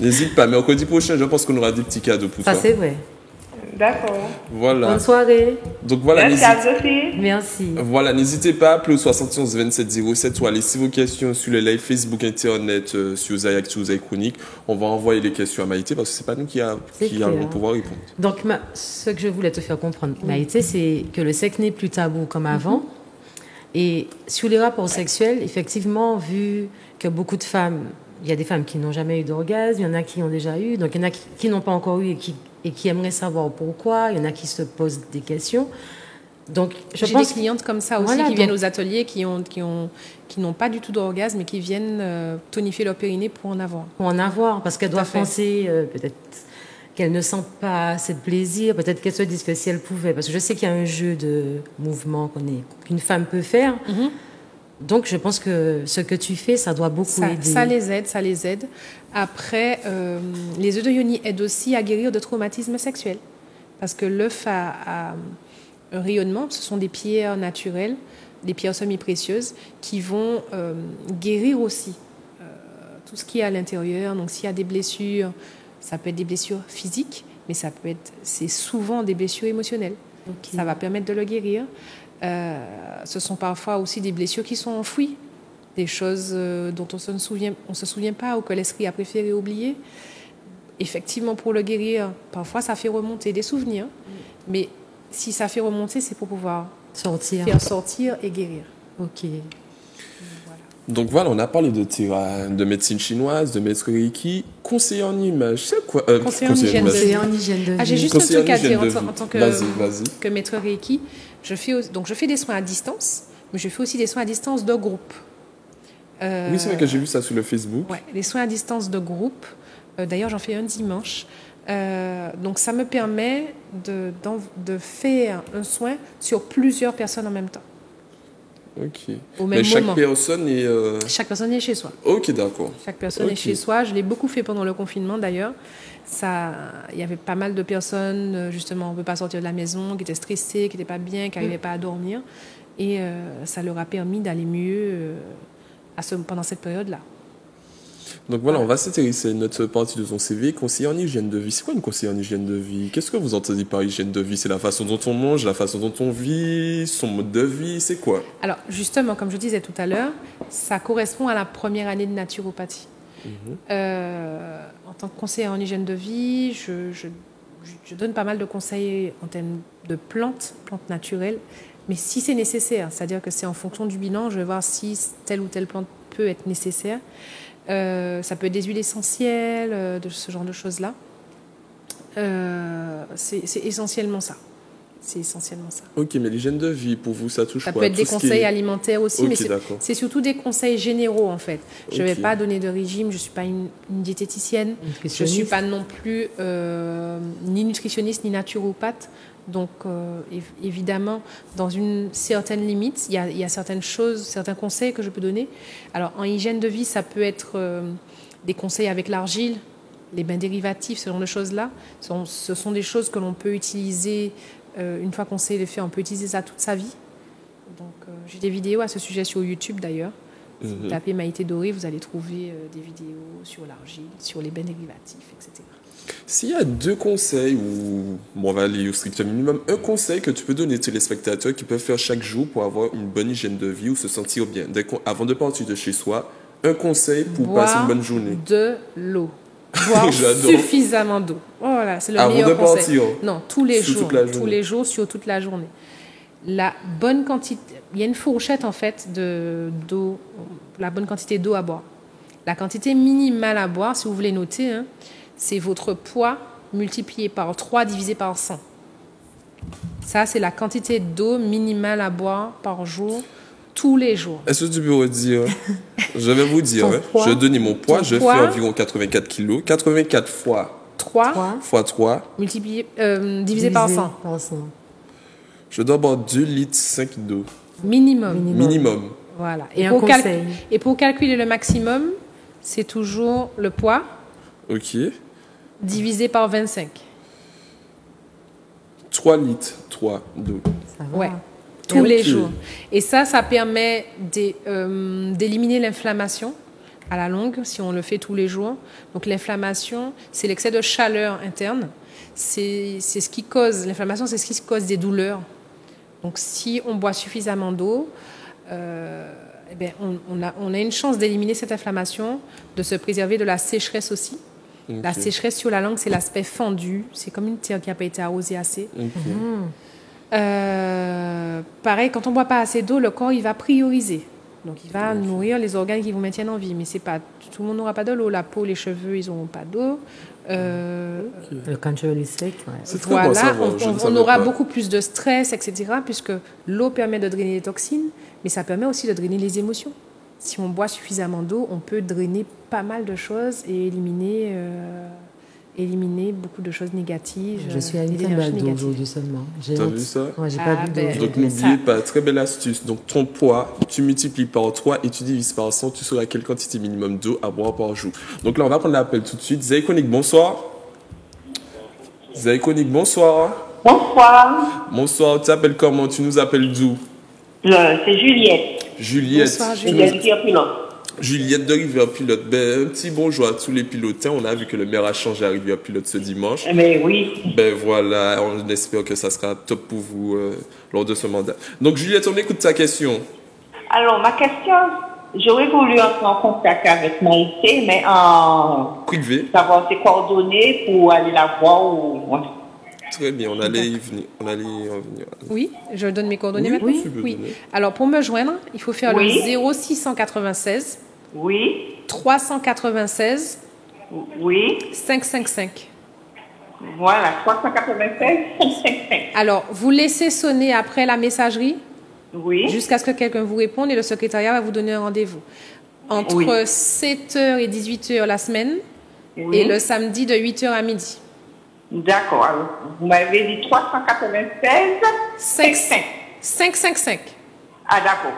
N'hésite pas. Mercredi prochain, je pense qu'on aura des petits cadeaux pour Ça, toi. c'est vrai. D'accord. Voilà. Bonne soirée. Donc voilà, Merci à vous. Merci. Voilà, n'hésitez pas à appeler au 71 27 07 ou à laisser vos questions sur les lives Facebook, Internet, euh, sur Zayactu ou Chronique. On va envoyer les questions à Maïté parce que c'est pas nous qui, a, qui allons pouvoir répondre. Donc, ma- ce que je voulais te faire comprendre, Maïté, c'est que le sexe n'est plus tabou comme avant. Et sur les rapports sexuels, effectivement, vu que beaucoup de femmes, il y a des femmes qui n'ont jamais eu d'orgasme, il y en a qui ont déjà eu, donc il y en a qui, qui n'ont pas encore eu et qui, et qui aimeraient savoir pourquoi, il y en a qui se posent des questions. Donc, je J'ai pense des clientes comme ça aussi Voilà, qui donc- viennent aux ateliers, qui ont, qui ont, qui n'ont pas du tout d'orgasme et qui viennent euh, tonifier leur périnée pour en avoir. pour en avoir, parce qu'elles doivent penser euh, peut-être qu'elles ne sentent pas assez de plaisir, peut-être qu'elles se disent que si elles pouvaient, parce que je sais qu'il y a un jeu de mouvement qu'on est- qu'une femme peut faire. Mhm. Donc je pense que ce que tu fais, ça doit beaucoup Ça, aider. ça les aide, ça les aide. Après, euh, les œufs de yoni aident aussi à guérir de traumatismes sexuels. Parce que l'œuf a, a un rayonnement, ce sont des pierres naturelles, des pierres semi-précieuses, qui vont euh, guérir aussi euh, tout ce qui est à l'intérieur. Donc s'il y a des blessures, ça peut être des blessures physiques, mais ça peut être, c'est souvent des blessures émotionnelles. Ok. Ça va permettre de le guérir. Euh, ce sont parfois aussi des blessures qui sont enfouies, des choses euh, dont on se souvient, on se souvient pas ou que l'esprit a préféré oublier. Effectivement, pour le guérir, parfois ça fait remonter des souvenirs, mais si ça fait remonter, c'est pour pouvoir Sortir. faire sortir et guérir. Ok. Donc voilà, on a parlé de, théra- de médecine chinoise, de maître Reiki, conseiller en image, c'est quoi euh, Conseiller en hygiène de image. vie. C'est en hygiène de vie. Ah, j'ai juste Conseiller un truc en à dire en, tant- vie. en tant que, que maître Reiki. Je fais, donc je fais des soins à distance, mais je fais aussi des soins à distance de groupe. Euh, Oui, c'est vrai que j'ai vu ça sur le Facebook. Ouais, les soins à distance de groupe. Euh, D'ailleurs, j'en fais un dimanche. Euh, donc, ça me permet de, faire un soin sur plusieurs personnes en même temps. Ok. Au même Mais chaque moment. personne est. Chaque personne est chez soi. Ok, d'accord. Chaque personne est chez soi. Je l'ai beaucoup fait pendant le confinement d'ailleurs. Ça, il y avait pas mal de personnes, euh, justement, on ne peut pas sortir de la maison, qui étaient stressées, qui n'étaient pas bien, qui n'arrivaient pas à dormir. Et euh, ça leur a permis d'aller mieux euh, à ce, pendant cette période-là. Donc voilà, on va s'intéresser à une autre partie de ton CV. Conseiller en hygiène de vie. C'est quoi une conseillère en hygiène de vie? Qu'est-ce que vous entendez par hygiène de vie? C'est la façon dont on mange, la façon dont on vit, son mode de vie, c'est quoi? Alors, justement, comme je disais tout à l'heure, ça correspond à la première année de naturopathie. Euh, en tant que conseiller en hygiène de vie, je, donne pas mal de conseils en termes de plantes, plantes naturelles, mais si c'est nécessaire, c'est-à-dire que c'est en fonction du bilan, je vais voir si telle ou telle plante peut être nécessaire. Euh, ça peut être des huiles essentielles, euh, de ce genre de choses-là. C'est essentiellement ça. C'est essentiellement ça. Ok, mais l'hygiène de vie, pour vous, ça touche Ça quoi peut être des Tout conseils est- alimentaires aussi, mais c'est- surtout des conseils généraux en fait. Je ne vais pas donner de régime, je ne suis pas une, une diététicienne, je ne suis pas non plus euh, ni nutritionniste ni naturopathe. Donc euh, év- évidemment, dans une certaine limite, il y a, il y a certaines choses, certains conseils que je peux donner. Alors en hygiène de vie, ça peut être euh, des conseils avec l'argile, les bains dérivatifs, ce genre de choses-là. Ce sont, ce sont des choses que l'on peut utiliser une fois qu'on sait les faire. On peut utiliser ça toute sa vie. Donc, euh, j'ai des vidéos à ce sujet sur YouTube d'ailleurs. Si vous Mhm. tapez Maïté Doré, vous allez trouver euh, des vidéos sur l'argile, sur les bains dérivatifs, etc. S'il y a deux conseils, ou bon, on va aller au strict minimum, un conseil que tu peux donner aux téléspectateurs qui peuvent faire chaque jour pour avoir une bonne hygiène de vie ou se sentir bien, Dès avant de partir de chez soi, un conseil pour Boire passer une bonne journée. de l'eau. Boire suffisamment d'eau. Voilà, c'est le Avant meilleur de conseil. partir. Non, tous les Sur jours. tous les jours, sur toute la journée. La bonne quantité. Il y a une fourchette en fait de d'eau, la bonne quantité d'eau à boire. La quantité minimale à boire, si vous voulez noter, hein, c'est votre poids multiplié par 3 divisé par 100. Ça, c'est la quantité d'eau minimale à boire par jour, tous les jours. Est-ce que tu peux redire Je vais vous dire, hein. poids? je vais donner mon poids, je poids? fais environ 84 kilos. 84 fois, 3 Trois. fois 3, multiplié, euh, divisé par 100. Par 100. je dois boire 2 litres 5 d'eau. Minimum. Minimum. Minimum. Voilà. Et Et, un pour cal- conseil. et pour calculer le maximum, c'est toujours le poids Ok. divisé par 25. 3 litres 3 d'eau. Ça va. Ouais. Tous les Ok. jours. Et ça, ça permet euh, d'éliminer l'inflammation à la longue si on le fait tous les jours. Donc l'inflammation, c'est l'excès de chaleur interne. C'est ce qui cause, l'inflammation, c'est ce qui cause des douleurs. Donc si on boit suffisamment d'eau, euh, eh on, on a, on a une chance d'éliminer cette inflammation, de se préserver de la sécheresse aussi. La sécheresse sur la langue, c'est l'aspect fendu. C'est comme une terre qui n'a pas été arrosée assez. Ok. Euh, pareil, quand on boit pas assez d'eau, le corps il va prioriser. Donc il va nourrir les organes qui vous maintiennent en vie. Mais c'est pas tout le monde n'aura pas de l'eau. La peau, les cheveux, ils n'auront pas d'eau. Euh, Le cancer est sec. ouais. Bon voilà, savoir, on, ne aura pas. beaucoup plus de stress, etc. Puisque l'eau permet de drainer les toxines, mais ça permet aussi de drainer les émotions. Si on boit suffisamment d'eau, on peut drainer pas mal de choses et éliminer, euh, éliminer beaucoup de choses négatives. Je suis euh, d'eau négatives. aujourd'hui seulement. J'ai T'as vu ça Ouais, j'ai Ah, pas ben, Donc n'oubliez pas, très belle astuce. Donc ton poids, tu multiplies par 3 et tu divises par 100, tu sauras quelle quantité minimum d'eau à boire par jour. Donc là, on va prendre l'appel tout de suite. Zaïkonik, bonsoir. Zaïkonik, bonsoir. Bonsoir, Bonsoir, tu t'appelles comment? Tu nous appelles d'où? Je- c'est Juliette. Juliette. Bonsoir, Juliette Pierre-Pilon. Juliette de Rivière Pilote. Ben, un petit bonjour à tous les pilotins. On a vu que le maire a changé à Rivière Pilote ce dimanche. Mais oui, Ben voilà, on espère que ça sera top pour vous euh, lors de ce mandat. Donc Juliette, on écoute ta question. alors ma question, j'aurais voulu entrer en contact avec Maïté, mais en Privé. savoir ses coordonnées pour aller la voir ou... Très bien, on allait y venir. On allait y en venir. Oui, je donne mes coordonnées Oui, maintenant. oui. Alors pour me joindre, il faut faire Oui. le 0696 Oui, 396 oui, 555. voilà, 396 555. Alors vous laissez sonner après la messagerie Oui, jusqu'à ce que quelqu'un vous réponde et le secrétariat va vous donner un rendez-vous. Entre Oui. 7h et 18h la semaine oui. et le samedi de 8h à midi. D'accord, vous m'avez dit 396 5, 55. 555. Ah d'accord,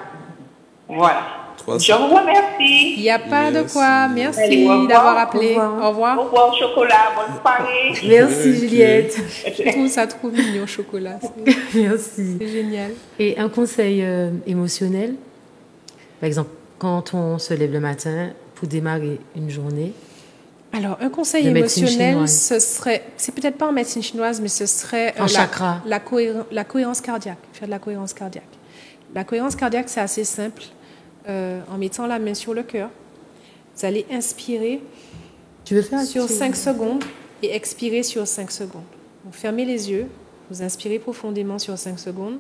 Voilà. Je vous remercie. Il n'y a pas de quoi. Merci d'avoir appelé. Au revoir. Au revoir. Au revoir, chocolat. Bonne soirée. Merci. Juliette. Je trouve ça trop mignon, au chocolat. Merci. C'est génial. Et un conseil euh, émotionnel, par exemple, quand on se lève le matin pour démarrer une journée, Alors, un conseil émotionnel, ce serait, c'est peut-être pas en médecine chinoise, mais ce serait euh, En la, chakra. La, cohéren- la cohérence cardiaque, faire de la cohérence cardiaque. La cohérence cardiaque, c'est assez simple. Euh, en mettant la main sur le cœur, vous allez inspirer tu veux faire sur tu- 5 secondes et expirer sur 5 secondes. Vous fermez les yeux, vous inspirez profondément sur 5 secondes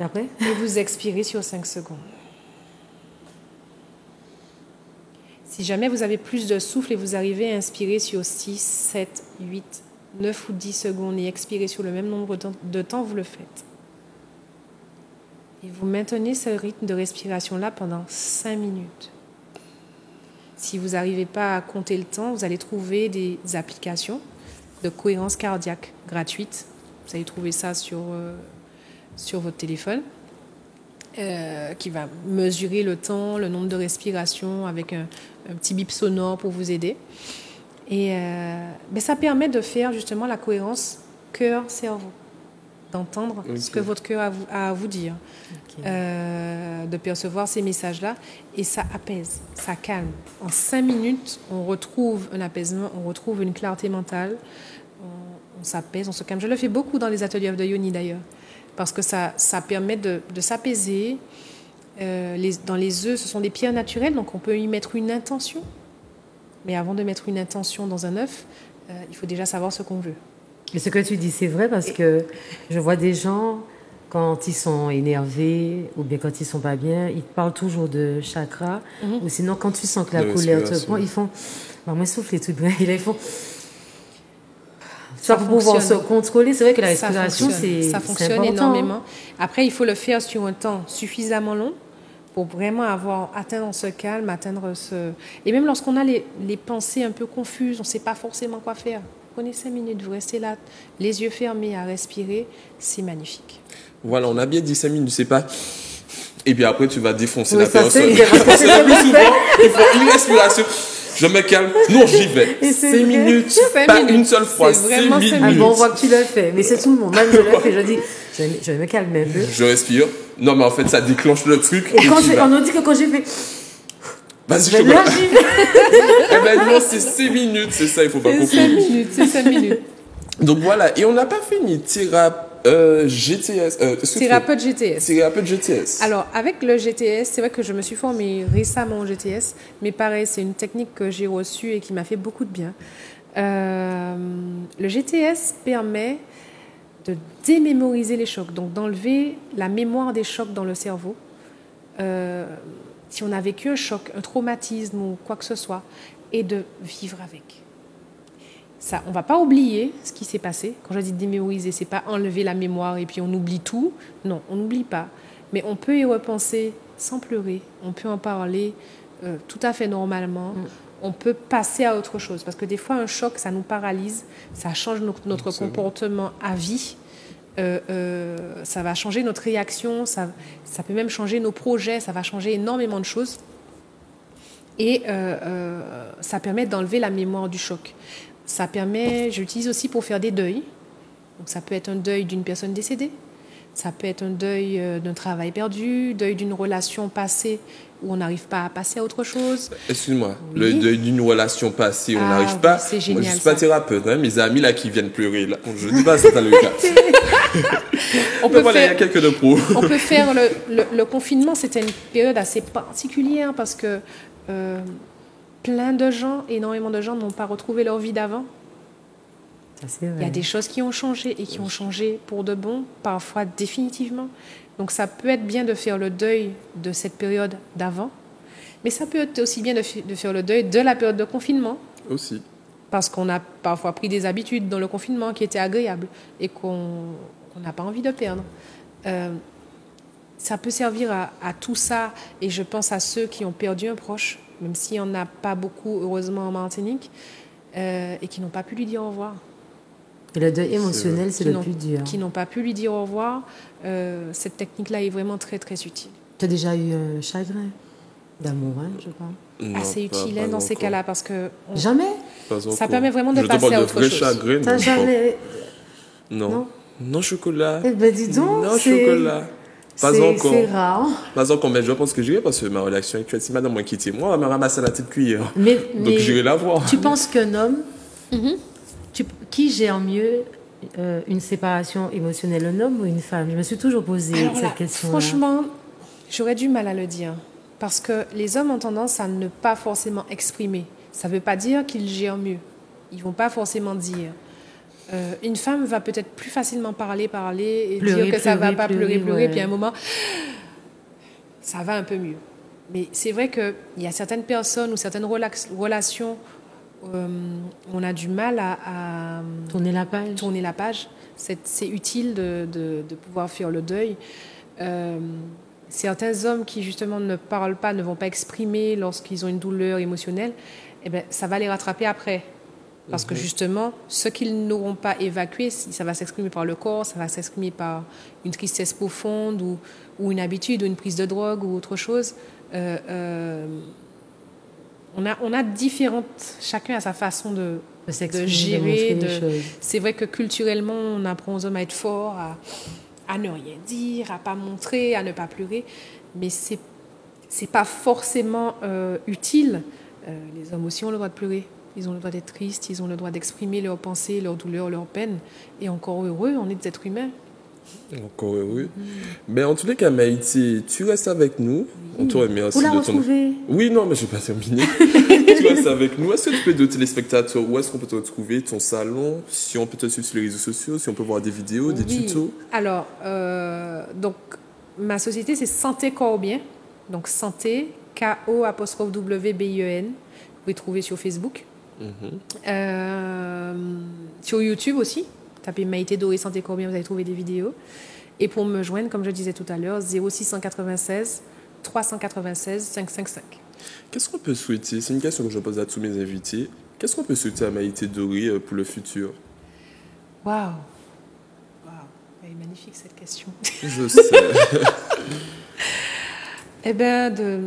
Et Après? Et vous expirez sur 5 secondes. Si jamais vous avez plus de souffle et vous arrivez à inspirer sur 6, 7, 8, 9 ou 10 secondes et expirer sur le même nombre de temps- vous le faites. Et vous maintenez ce rythme de respiration-là pendant 5 minutes. Si vous n'arrivez pas à compter le temps, vous allez trouver des applications de cohérence cardiaque gratuites. Vous allez trouver ça sur, euh, sur votre téléphone, euh, qui va mesurer le temps, le nombre de respirations avec un, un petit bip sonore pour vous aider. Et euh, ben, ça permet de faire justement la cohérence cœur-cerveau, d'entendre ce que votre cœur a, vous- a à vous dire, euh, de percevoir ces messages-là, et ça apaise, ça calme. En cinq minutes, on retrouve un apaisement, on retrouve une clarté mentale, on, on s'apaise, on se calme. Je le fais beaucoup dans les ateliers de Yoni d'ailleurs, parce que ça, ça permet de, de s'apaiser. Euh, les- dans les œufs, ce sont des pierres naturelles, donc on peut y mettre une intention. Mais avant de mettre une intention dans un œuf, euh, il faut déjà savoir ce qu'on veut. Et ce que tu dis, c'est vrai parce que je vois des gens, quand ils sont énervés ou bien quand ils sont pas bien, ils parlent toujours de chakra. Mhm. Ou sinon, quand tu sens que la De colère te prend, ils font. Bah, moi, souffler tout là, ils font. Ça Ça pour pouvoir se contrôler, c'est vrai que la respiration, c'est Ça fonctionne important. énormément. Après, il faut le faire sur un temps suffisamment long pour vraiment avoir atteindre ce calme, atteindre ce... Et même lorsqu'on a les, les pensées un peu confuses, on ne sait pas forcément quoi faire. Prenez cinq minutes, vous restez là, les yeux fermés à respirer, c'est magnifique. Voilà, on a bien dit 5 minutes, c'est pas. Et puis après, tu vas défoncer Oui, la ça, personne. c'est- il respiration. Je me calme. Non, j'y vais. Et c'est 5 vrai. minutes, pas minutes. une seule fois. C'est 5 vraiment cinq Ah minutes. bon, on voit que tu le fais. Mais c'est tout le monde. Même je le fais. Je dis, je vais, je vais me calmer un peu. Je respire. Non, mais en fait, ça déclenche le truc. Et quand j'ai- vas. on nous dit que quand j'ai fait. Vas-y, Ben je là, vois. j'y vais. Eh ben non, c'est 6 minutes, c'est ça, il faut pas C'est confondre. cinq minutes, c'est cinq minutes. Donc voilà, et on n'a pas fini. Théra... Euh. Euh, Thérapeute GTS. Thérapeute GTS. Alors, avec le GTS, c'est vrai que je me suis formée récemment au GTS, mais pareil, c'est une technique que j'ai reçue et qui m'a fait beaucoup de bien. Euh, le GTS permet de démémoriser les chocs, donc d'enlever la mémoire des chocs dans le cerveau. Euh, si on a vécu un choc, un traumatisme ou quoi que ce soit, et de vivre avec. Ça, on va pas oublier ce qui s'est passé. Quand je dis démémoriser, c'est pas enlever la mémoire et puis on oublie tout. Non, on n'oublie pas. Mais on peut y repenser sans pleurer. On peut en parler euh, tout à fait normalement. On peut passer à autre chose. Parce que des fois, un choc, ça nous paralyse. Ça change no- notre comportement à vie. Euh, euh, ça va changer notre réaction. Ça, ça peut même changer nos projets. Ça va changer énormément de choses. Et euh, euh, ça permet d'enlever la mémoire du choc. Ça permet, j'utilise aussi pour faire des deuils. Donc ça peut être un deuil d'une personne décédée, ça peut être un deuil euh, d'un travail perdu, deuil d'une relation passée où on n'arrive pas à passer à autre chose. Excuse-moi, Oui. le deuil d'une relation passée, on Ah n'arrive oui, pas. c'est Moi, génial, je suis pas thérapeute, hein, mes amis là qui viennent pleurer là. Je dis pas c'est le cas. On peut, voilà, il y a faire, quelques de pros. on peut faire le, le- le confinement, c'était une période assez particulière parce que euh, plein de gens, énormément de gens n'ont pas retrouvé leur vie d'avant. Il y a des choses qui ont changé et qui ont changé pour de bon, parfois définitivement. Donc ça peut être bien de faire le deuil de cette période d'avant, mais ça peut être aussi bien de, faire le deuil de la période de confinement, Aussi. parce qu'on a parfois pris des habitudes dans le confinement qui étaient agréables et qu'on qu'on n'a pas envie de perdre. Euh, ça peut servir à, à tout ça, et je pense à ceux qui ont perdu un proche, même s'il n'y en a pas beaucoup, heureusement, en Martinique, euh, et qui n'ont pas pu lui dire au revoir. Et le deuil émotionnel, c'est le n'ont- plus dur. qui n'ont pas pu lui dire au revoir, euh, cette technique-là est vraiment très très utile. Tu as déjà eu un chagrin d'amour, hein, je crois? Non, Assez pas- utile pas hein, dans ces cas-là parce que on- Jamais? Pas Ça permet vraiment de Je te passer parle à de autre vrai chose. chagrin, non, jamais. Non. Non? Non, chocolat. Eh ben dis donc, Non, chocolat. Pas c'est- encore. C'est rare. Pas encore, mais je pense que j'irai parce que ma relation actuelle, si madame m'a quitté, moi, elle m'a ramassé la petite cuillère. Mais, Donc mais j'irai la voir. tu penses qu'un homme, Mhm. tu- qui gère mieux euh, une séparation émotionnelle, un homme ou une femme? Je me suis toujours posé Alors cette là, question. franchement, j'aurais du mal à le dire. Parce que les hommes ont tendance à ne pas forcément exprimer. Ça ne veut pas dire qu'ils gèrent mieux. Ils vont pas forcément dire. Euh, une femme va peut-être plus facilement parler, parler et Pleurer, dire que ça va pleurer, pas pleurer, pleurer, pleurer, ouais. puis à un moment, ça va un peu mieux. Mais c'est vrai qu'il y a certaines personnes ou certaines relax- relations euh, où on a du mal à- à Tourner la page. tourner la page. C'est utile de, de- de pouvoir faire le deuil. Euh, certains hommes qui justement ne parlent pas, ne vont pas exprimer lorsqu'ils ont une douleur émotionnelle, eh ben, ça va les rattraper après. Parce que justement, ce qu'ils n'auront pas évacué, ça va s'exprimer par le corps, ça va s'exprimer par une tristesse profonde ou, ou une habitude ou une prise de drogue ou autre chose. Euh, euh, on, a, on a différentes, chacun a sa façon de, de gérer, de- c'est vrai que culturellement, on apprend aux hommes à être forts, à, à ne rien dire, à pas montrer, à ne pas pleurer, mais c'est c'est pas forcément euh, utile. Les hommes aussi ont le droit de pleurer. Ils ont le droit d'être tristes, ils ont le droit d'exprimer leurs pensées, leurs douleurs, leurs peines. Et encore heureux, on est des êtres humains. Encore heureux. Mais en tous les cas, Maïti, tu restes avec nous. On te remercie Vous la de ton... retrouvez Oui, non, mais je vais pas terminer. tu restes avec nous. Est-ce que tu peux dire aux téléspectateurs où est-ce qu'on peut te retrouver, ton salon, si on peut te suivre sur les réseaux sociaux, si on peut voir des vidéos, des tutos? Alors, euh, donc, ma société, c'est Santé Corps Bien. Donc, Santé, K-O apostrophe W-B-I-E-N. Vous pouvez trouver sur Facebook. Euh, sur YouTube aussi. Tapez Maïté Doré Santé Corps Bien, vous allez trouver des vidéos. Et pour me joindre, comme je disais tout à l'heure, 0696 396 555. Qu'est-ce qu'on peut souhaiter? C'est une question que je pose à tous mes invités. Qu'est-ce qu'on peut souhaiter à Maïté Doré euh, pour le futur? Waouh! Waouh! Elle est magnifique cette question. Je sais. Eh bien, de,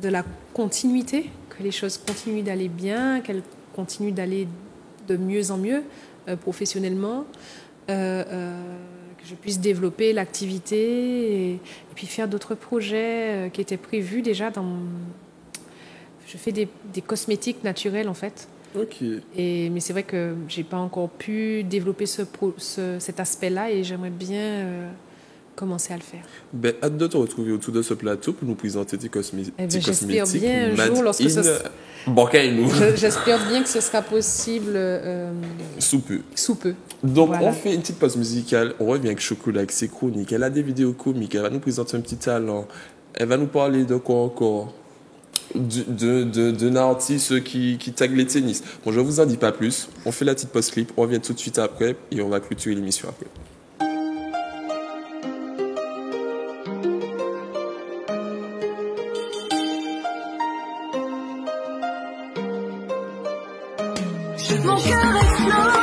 de la continuité, que les choses continuent d'aller bien, qu'elles continuent d'aller de mieux en mieux euh, professionnellement, euh, euh, que je puisse développer l'activité et, et puis faire d'autres projets qui étaient prévus déjà dans. mon- Je fais des, des cosmétiques naturels en fait. ok. Et, mais c'est vrai que j'ai pas encore pu développer ce, pro- ce- cet aspect-là et j'aimerais bien commencer à le faire. Ben, hâte de te retrouver autour de ce plateau pour nous présenter tes, cosmé- Eh ben, j'espère cosmétiques. bien un jour, lorsque ce-. Je- J'espère bien que ce sera possible euh, Sous peu. sous peu. Donc, Voilà. on fait une petite pause musicale. On revient avec Chocolat, avec ses chroniques. Elle a des vidéos comiques. Elle va nous présenter un petit talent. Elle va nous parler de quoi encore? Du- de- de- D'un artiste qui, qui tag les tennis. Bon, je vous en dis pas plus. On fait la petite pause clip. On revient tout de suite après et on va clôturer l'émission après. Mon cœur explose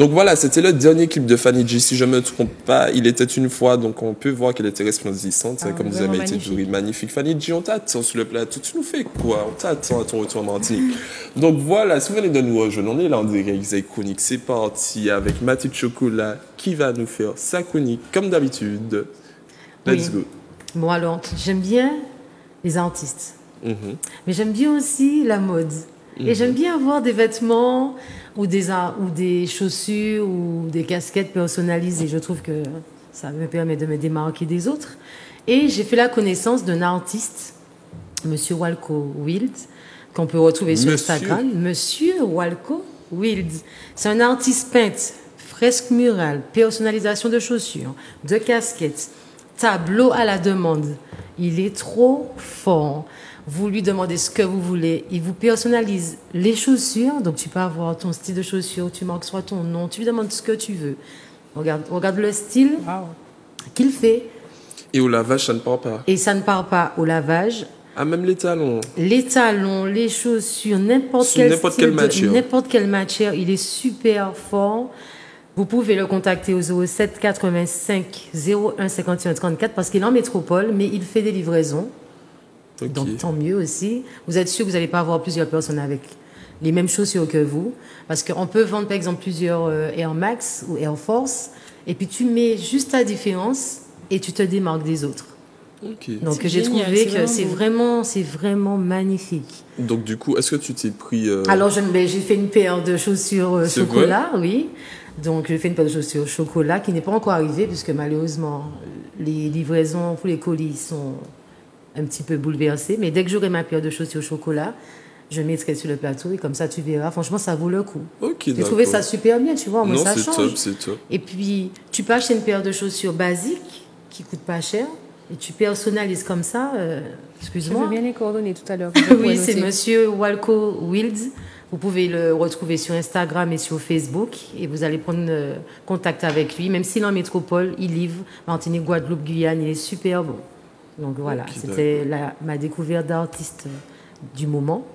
Donc voilà, c'était le dernier clip de Fanny G. Si je me trompe pas, il était une fois, donc on peut voir qu'elle était resplendissante, Ah, comme vous vraiment avez été magnifique. Fanny G, on t'attend sur le plateau. Tu nous fais quoi? On t'attend à ton retour en Martinique. donc voilà, si vous venez de nous rejoindre, on est là en direct, c'est chronique. C'est parti avec Mathieu Chocolat qui va nous faire sa chronique, comme d'habitude. Let's Oui. go. Bon, alors, j'aime bien les artistes. Mhm. Mais j'aime bien aussi la mode. Et j'aime bien avoir des vêtements ou des, ou des chaussures ou des casquettes personnalisées. Je trouve que ça me permet de me démarquer des autres. Et j'ai fait la connaissance d'un artiste, Monsieur Walco Wild, qu'on peut retrouver sur Monsieur. Instagram. Monsieur Walco Wild. C'est un artiste peintre, fresque murale, personnalisation de chaussures, de casquettes, tableau à la demande. Il est trop fort. Vous lui demandez ce que vous voulez. Il vous personnalise les chaussures. Donc, tu peux avoir ton style de chaussures. Tu marques soit ton nom. Tu lui demandes ce que tu veux. Regarde, regarde le style qu'il fait. Et au lavage, ça ne part pas. Et ça ne part pas au lavage. Ah, même les talons. Les talons, les chaussures, n'importe quel quelle matière. n'importe quelle matière, il est super fort. Vous pouvez le contacter au 07 85 01 51 34 parce qu'il est en métropole, mais il fait des livraisons. Donc tant mieux aussi. Vous êtes sûr que vous n'allez pas avoir plusieurs personnes avec les mêmes chaussures que vous? Parce qu'on peut vendre par exemple plusieurs euh, Air Max ou Air Force. Et puis tu mets juste ta différence et tu te démarques des autres. Donc j'ai trouvé que c'est vraiment, c'est vraiment magnifique. Donc du coup, est-ce que tu t'es pris... euh, Alors, j'ai fait une paire de chaussures euh, chocolat, oui. Donc, j'ai fait une paire de chaussures chocolat qui n'est pas encore arrivée puisque malheureusement, les livraisons pour les colis sont un petit peu bouleversées. Mais dès que j'aurai ma paire de chaussures chocolat, je mettrai sur le plateau et comme ça, tu verras. Franchement, ça vaut le coup. Ok, J'ai trouvé ça super bien, tu vois. Moi, Non, ça c'est change. top, c'est top. Et puis, tu peux acheter une paire de chaussures basiques qui coûtent pas cher et tu personnalises comme ça. euh, Je Excuse-moi. veux bien les coordonnées tout à l'heure. je Oui, c'est. Monsieur Walco Wild. Vous pouvez le retrouver sur Instagram et sur Facebook et vous allez prendre euh, contact avec lui. Même s'il est en métropole, il livre Martinique, Guadeloupe, Guyane, il est super bon. Donc voilà, c'était ma découverte d'artiste euh, du moment.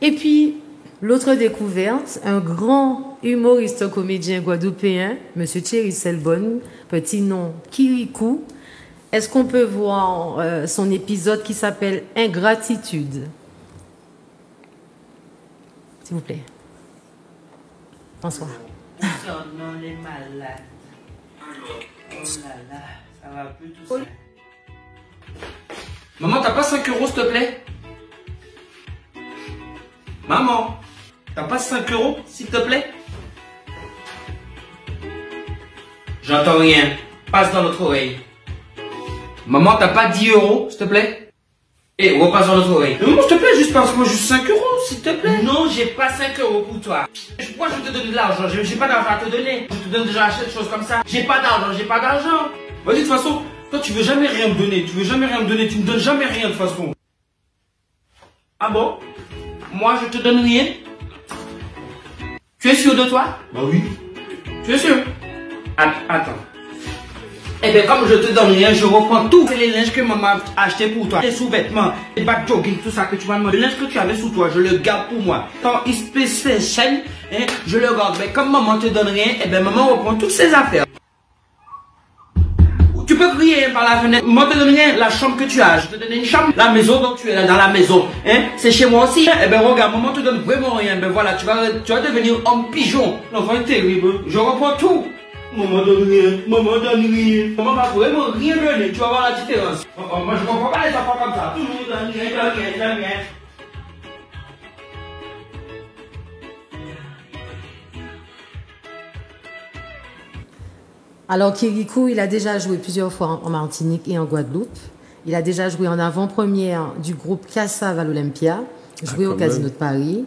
Et puis, l'autre découverte, un grand humoriste comédien guadeloupéen, Monsieur Thierry Selbonne, petit nom Kirikou. Est-ce qu'on peut voir euh, son épisode qui s'appelle Ingratitude? S'il vous plaît. François. Concernant les malades. Oh là là, ça va plus tout ça. Maman, t'as pas 5 euros, s'il te plaît? Maman, t'as pas 5 euros, s'il te plaît? J'entends rien. Passe dans l'autre oreille. Maman, t'as pas 10 euros, s'il te plaît? Et repasse dans l'autre oreille. Maman, s'il te plaît, juste passe-moi juste 5 euros, s'il te plaît. Non, j'ai pas 5 euros pour toi. Pourquoi je te donne de l'argent? J'ai j'ai pas d'argent à te donner. Je te donne déjà des choses comme ça. J'ai pas d'argent, j'ai pas d'argent. Vas-y, de toute façon, toi, tu veux jamais rien me donner. Tu veux jamais rien me donner. Tu me donnes jamais rien, de toute façon. Ah bon? Moi, je te donne rien Tu es sûr de toi? Bah oui. Tu es sûr? Att- Attends. Eh bien, comme je te donne rien, je reprends tous les linges que maman a acheté pour toi. Les sous-vêtements, les bas de jogging, tout ça que tu m'as demandé. Le linge que tu avais sous toi, je le garde pour moi. Fait chaîne, hein, je le garde. Mais comme maman te donne rien, eh bien, maman reprend toutes ses affaires. Tu peux crier par la fenêtre. Moi, te donne rien, la chambre que tu as. Je te donne une chambre. La maison, donc tu es là dans la maison. Hein? C'est chez moi aussi. Eh ben, regarde, maman te donne vraiment rien. Ben voilà, tu vas, tu vas devenir homme pigeon. L'enfant est terrible. Je reprends tout. Maman donne rien. Maman donne rien. Maman va vraiment rien donner. Tu vas voir la différence. Oh, oh, moi, je comprends pas les enfants comme ça. Monde donne rien, donne rien, donne rien. Alors, Kirikou, il a déjà joué plusieurs fois en Martinique et en Guadeloupe. Il a déjà joué en avant-première du groupe Cassav à l'Olympia, joué Ah, au Casino même. de Paris,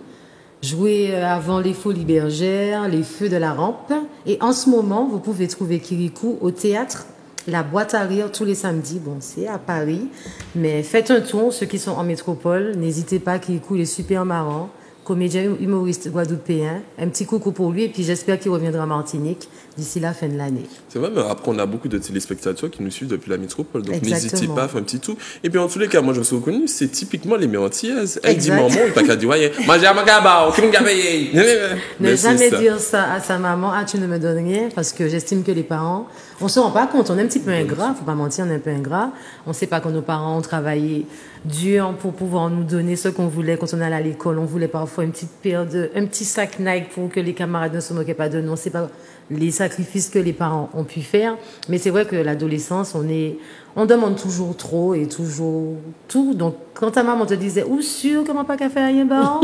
joué euh, avant les Folies Bergères, les Feux de la Rampe. Et en ce moment, vous pouvez trouver Kirikou au théâtre La Boîte à Rire tous les samedis. Bon, c'est à Paris. Mais faites un tour, ceux qui sont en métropole. N'hésitez pas, Kirikou, il est super marrant. comédien humoriste guadeloupéen. Un petit coucou pour lui et puis j'espère qu'il reviendra en Martinique d'ici la fin de l'année. C'est vrai, mais après, on a beaucoup de téléspectateurs qui nous suivent depuis la métropole. Donc, n'hésitez pas à faire un petit tour. Et puis, en tous les cas, moi, je me suis reconnu, c'est typiquement les méantillaises. Elle dit maman, il pas qu'à dire, ouais, moi, j'ai un magaba. Ne jamais dire ça à sa maman, ah tu ne me donnes rien, parce que j'estime que les parents, on se rend pas compte, on est un petit peu ingrat, faut pas mentir, on est un peu ingrat. On sait pas que nos parents ont travaillé dur pour pouvoir nous donner ce qu'on voulait quand on allait à l'école. On voulait parfois une petite paire de, un petit sac Nike pour que les camarades ne se moquaient pas de nous. On sait pas les sacrifices que les parents ont pu faire. Mais c'est vrai que l'adolescence, on est, on demande toujours trop et toujours tout. Donc, quand ta maman te disait, ou sûr, comment pas qu'à faire rien, bah,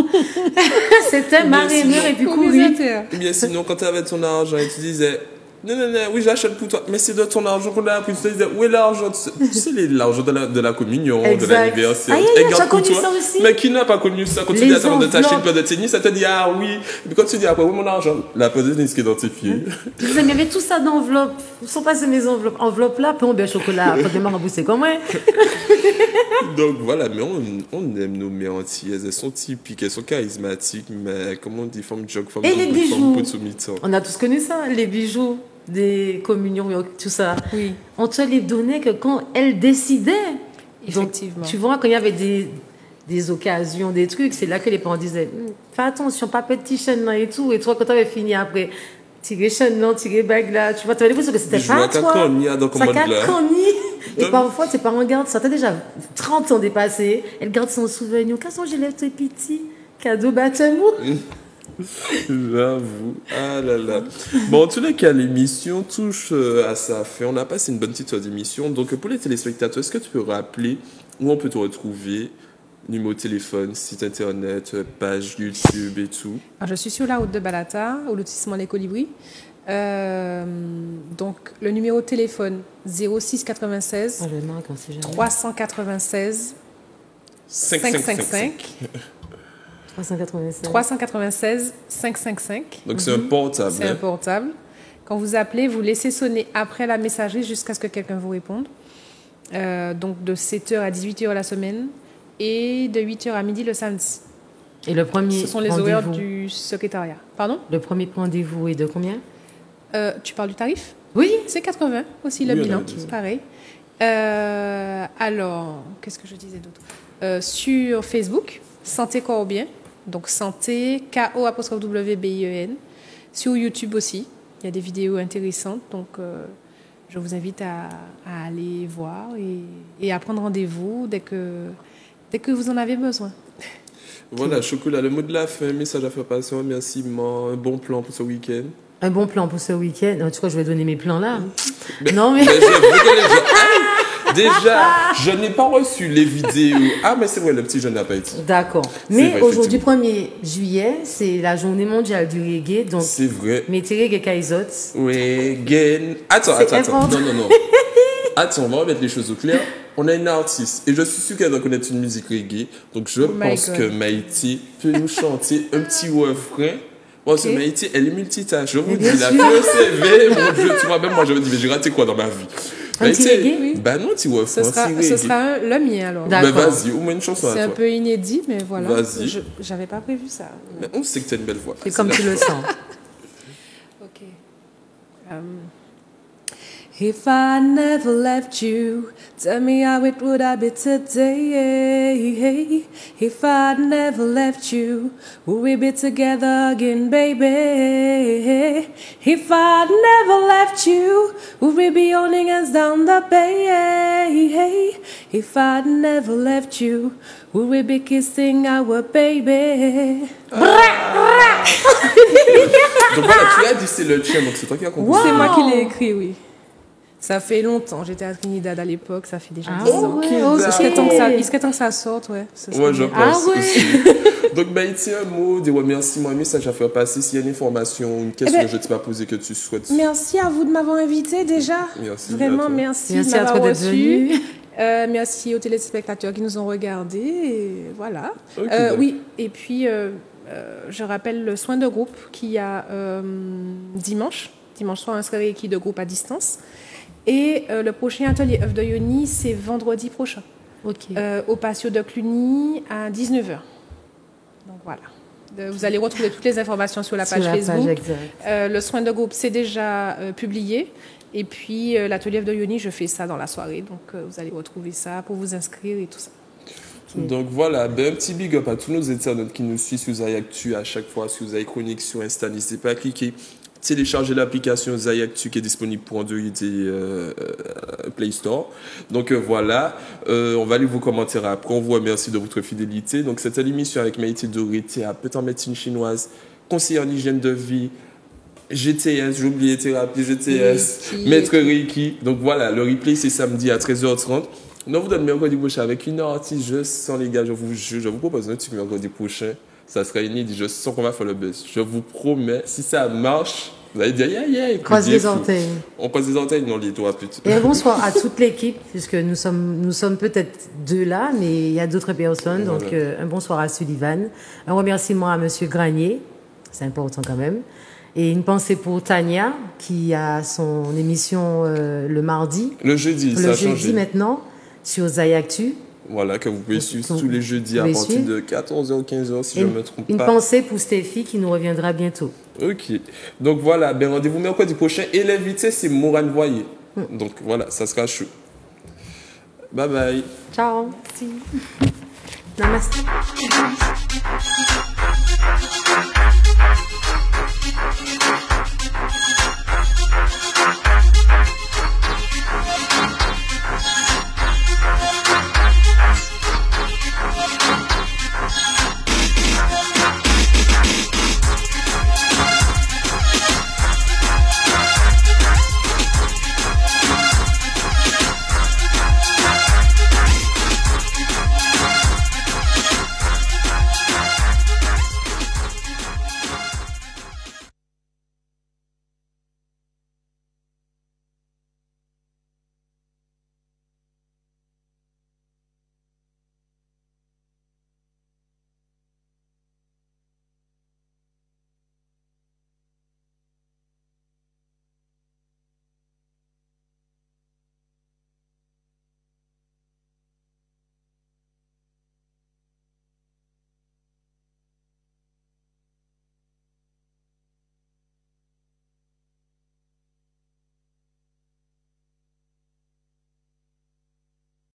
c'était mariner et puis courir. Ou bien sinon, quand tu avais ton argent et tu disais, non, non, non, oui, j'achète pour toi, mais c'est de ton argent qu'on a appris. Tu te disais, où est l'argent? Tu sais, l'argent de la, de la communion, de l'anniversaire. Connu toi. ça aussi? Mais qui n'a pas connu ça Quand tu dis mère de t'acheter une paire de tennis, elle te dit, ah oui. Et puis quand tu dis, après, oui, mon argent, la paire de tennis qui est identifiée. Je il y avait tout ça d'enveloppes. Où sont passées mes enveloppes Enveloppes là, pain au beurre chocolat, pas de rembourser comme moi. Donc voilà, mais on, on aime nos mères antillaises. Elles sont typiques, elles sont charismatiques, mais comment on dit, forme jog, forme Et les bijoux? On a tous connu ça, les bijoux des communions, tout ça. Oui. On te les donnait que quand elle décidait. Donc, Effectivement. tu vois, quand il y avait des, des occasions, des trucs, c'est là que les parents disaient Hum, Fais attention, pas petit chaîne là et tout. Et toi, quand tu avais fini après, tirer chaîne là, tirer bague là, tu vois, tu avais l'impression que c'était pas toi. Ça. Et Donc- parfois, tes parents gardent ça. T'as déjà 30 ans dépassé. Elle garde son souvenir. Qu'est-ce que j'ai l'air tout petit Cadeau baptême. J'avoue. Ah là là. Bon, en tous les cas, l'émission touche euh, à sa fin. On a passé une bonne petite heure d'émission. Donc, pour les téléspectateurs, est-ce que tu peux rappeler où on peut te retrouver? Numéro de téléphone, site internet, page YouTube et tout. Alors, je suis sur la route de Balata, au lotissement Les Colibris. Euh, donc, le numéro de téléphone 06 96 Ah, je marque, on sait jamais. 396 555 387. 396 555. Donc, c'est un portable. C'est un hein. portable. Quand vous appelez, vous laissez sonner après la messagerie jusqu'à ce que quelqu'un vous réponde. Euh, donc de 7h à 18h la semaine et de 8h à midi le samedi. Et le premier Ce sont les horaires rendez-vous du secrétariat. Pardon? Le premier rendez-vous est de combien? Euh, Tu parles du tarif? Oui. C'est 80 aussi le Oui, on bilan, pareil. Euh, alors, qu'est-ce que je disais d'autre? Euh, Sur Facebook, Santé Corps Bien, donc Santé, K-O apostrophe W-B-I-E-N. Sur YouTube aussi, il y a des vidéos intéressantes, donc euh, je vous invite à, à aller voir et, et à prendre rendez-vous dès que, dès que vous en avez besoin. Voilà, Chocolat, le mot de la fin, message à faire passer, un remerciement, un bon plan pour ce week-end. Un bon plan pour ce week-end. En tout cas, je vais donner mes plans là. Mais- Non, mais. Mais que Déjà, je n'ai pas reçu les vidéos. Ah, mais c'est vrai, le petit jeune n'a pas été. D'accord. Mais aujourd'hui, 1er juillet, c'est la journée mondiale du reggae. Donc, C'est vrai. mettez reggae Kaizot. Gain. Attends, attends, attends. Non, non, non. Attends, on va remettre les choses au clair. On a une artiste et je suis sûr qu'elle doit connaître une musique reggae. Donc je Oh pense que Maïti peut nous chanter un petit refrain. C'est Ok. Maïti, elle est multitâche. Je vous dis, la CV, mon Dieu, tu vois, même moi je me dis, mais j'ai raté quoi dans ma vie? Un petit Maïti, reggae, oui. Bah non, petit refrain, Ce sera, ce sera un- le mien alors. D'accord. Bah vas-y, au moins une chanson C'est à un toi. peu inédit, mais voilà. Vas-y. Je J'avais pas prévu ça. Mais on sait que t'as une belle voix. C'est comme tu le sens. Ok. Um, if I never left you, tell me how it would I be today. If I never left you, would we be together again, baby? If I never left you, would we be holding us down the bay? If I never left you, would we be kissing our baby? Euh. Donc voilà, tu as dit c'est le tien, donc c'est toi qui as composé. C'est moi qui l'ai écrit, oui. Ça fait longtemps. J'étais à Trinidad à l'époque. Ça fait déjà Ah 10 ans. ouais, Il ok. serait temps que ça, il serait temps que ça sorte, ouais. Ouais, je bien. Ah pense ouais. aussi. Donc, Maïti, un mot, des remerciements, un message à faire passer. S'il y a une information, une question Eh ben, que je ne t'ai pas posée que tu souhaites. Merci à vous de m'avoir invité déjà. Merci Vraiment, merci, Merci de à toi m'avoir d'être reçu. venu. Euh, merci aux téléspectateurs qui nous ont regardés. Et voilà. Euh, oui, et puis euh, euh, je rappelle le soin de groupe qu'il y a euh, dimanche. Dimanche soir, un soirée qui de groupe à distance. Et euh, le prochain atelier œuvre de Yoni, c'est vendredi prochain. Ok. euh, au patio de Cluny à 19h. Donc voilà. Euh, Vous allez retrouver toutes les informations sur la Sur page la Facebook. Euh, le soin de groupe, c'est déjà euh, publié. Et puis, euh, l'atelier de Yoni, je fais ça dans la soirée. Donc, euh, vous allez retrouver ça pour vous inscrire et tout ça. Donc voilà, ben, un petit big up à tous nos internautes qui nous suivent sur Zai Actu à chaque fois, si vous avez chronique sur Insta, n'hésitez pas à cliquer, télécharger l'application Zai Actu qui est disponible pour Android et euh, Play Store. Donc euh, voilà, Euh, on va lire vos commentaires après, on vous remercie de votre fidélité. Donc c'était l'émission avec Maïté Dorité à Peut en médecine chinoise, conseiller en hygiène de vie, GTS, j'ai oublié thérapie, GTS, maître Reiki. Donc voilà, le replay c'est samedi à 13h30. On vous donne mercredi prochain avec une artiste. Je sens les gars, je vous jure, je vous propose un truc mercredi prochain. Ça sera inédit. Je sens qu'on va faire le buzz. Je vous promets, si ça marche, vous allez dire yeah yeah. Croise les orteils. On croise les orteils, non les doigts putain. Et un bonsoir à toute l'équipe, puisque nous sommes, nous sommes peut-être deux là, mais il y a d'autres personnes. Donc, euh, un bonsoir à Sullivan. Un remerciement à Monsieur Granier, c'est important quand même. Et une pensée pour Tania, qui a son émission euh, le mardi, Le jeudi, ça le a jeudi changé. maintenant, sur Zayactu. Voilà, que vous pouvez suivre tous les jeudis à partir de 14h, 15h, si je une, ne me trompe une pas. pensée pour Stéphie, qui nous reviendra bientôt. Ok. Donc voilà, ben rendez-vous mercredi prochain. Et l'invité, c'est Morane Voyer. Hmm. Donc voilà, ça sera chaud. Bye bye. Ciao. Namaste.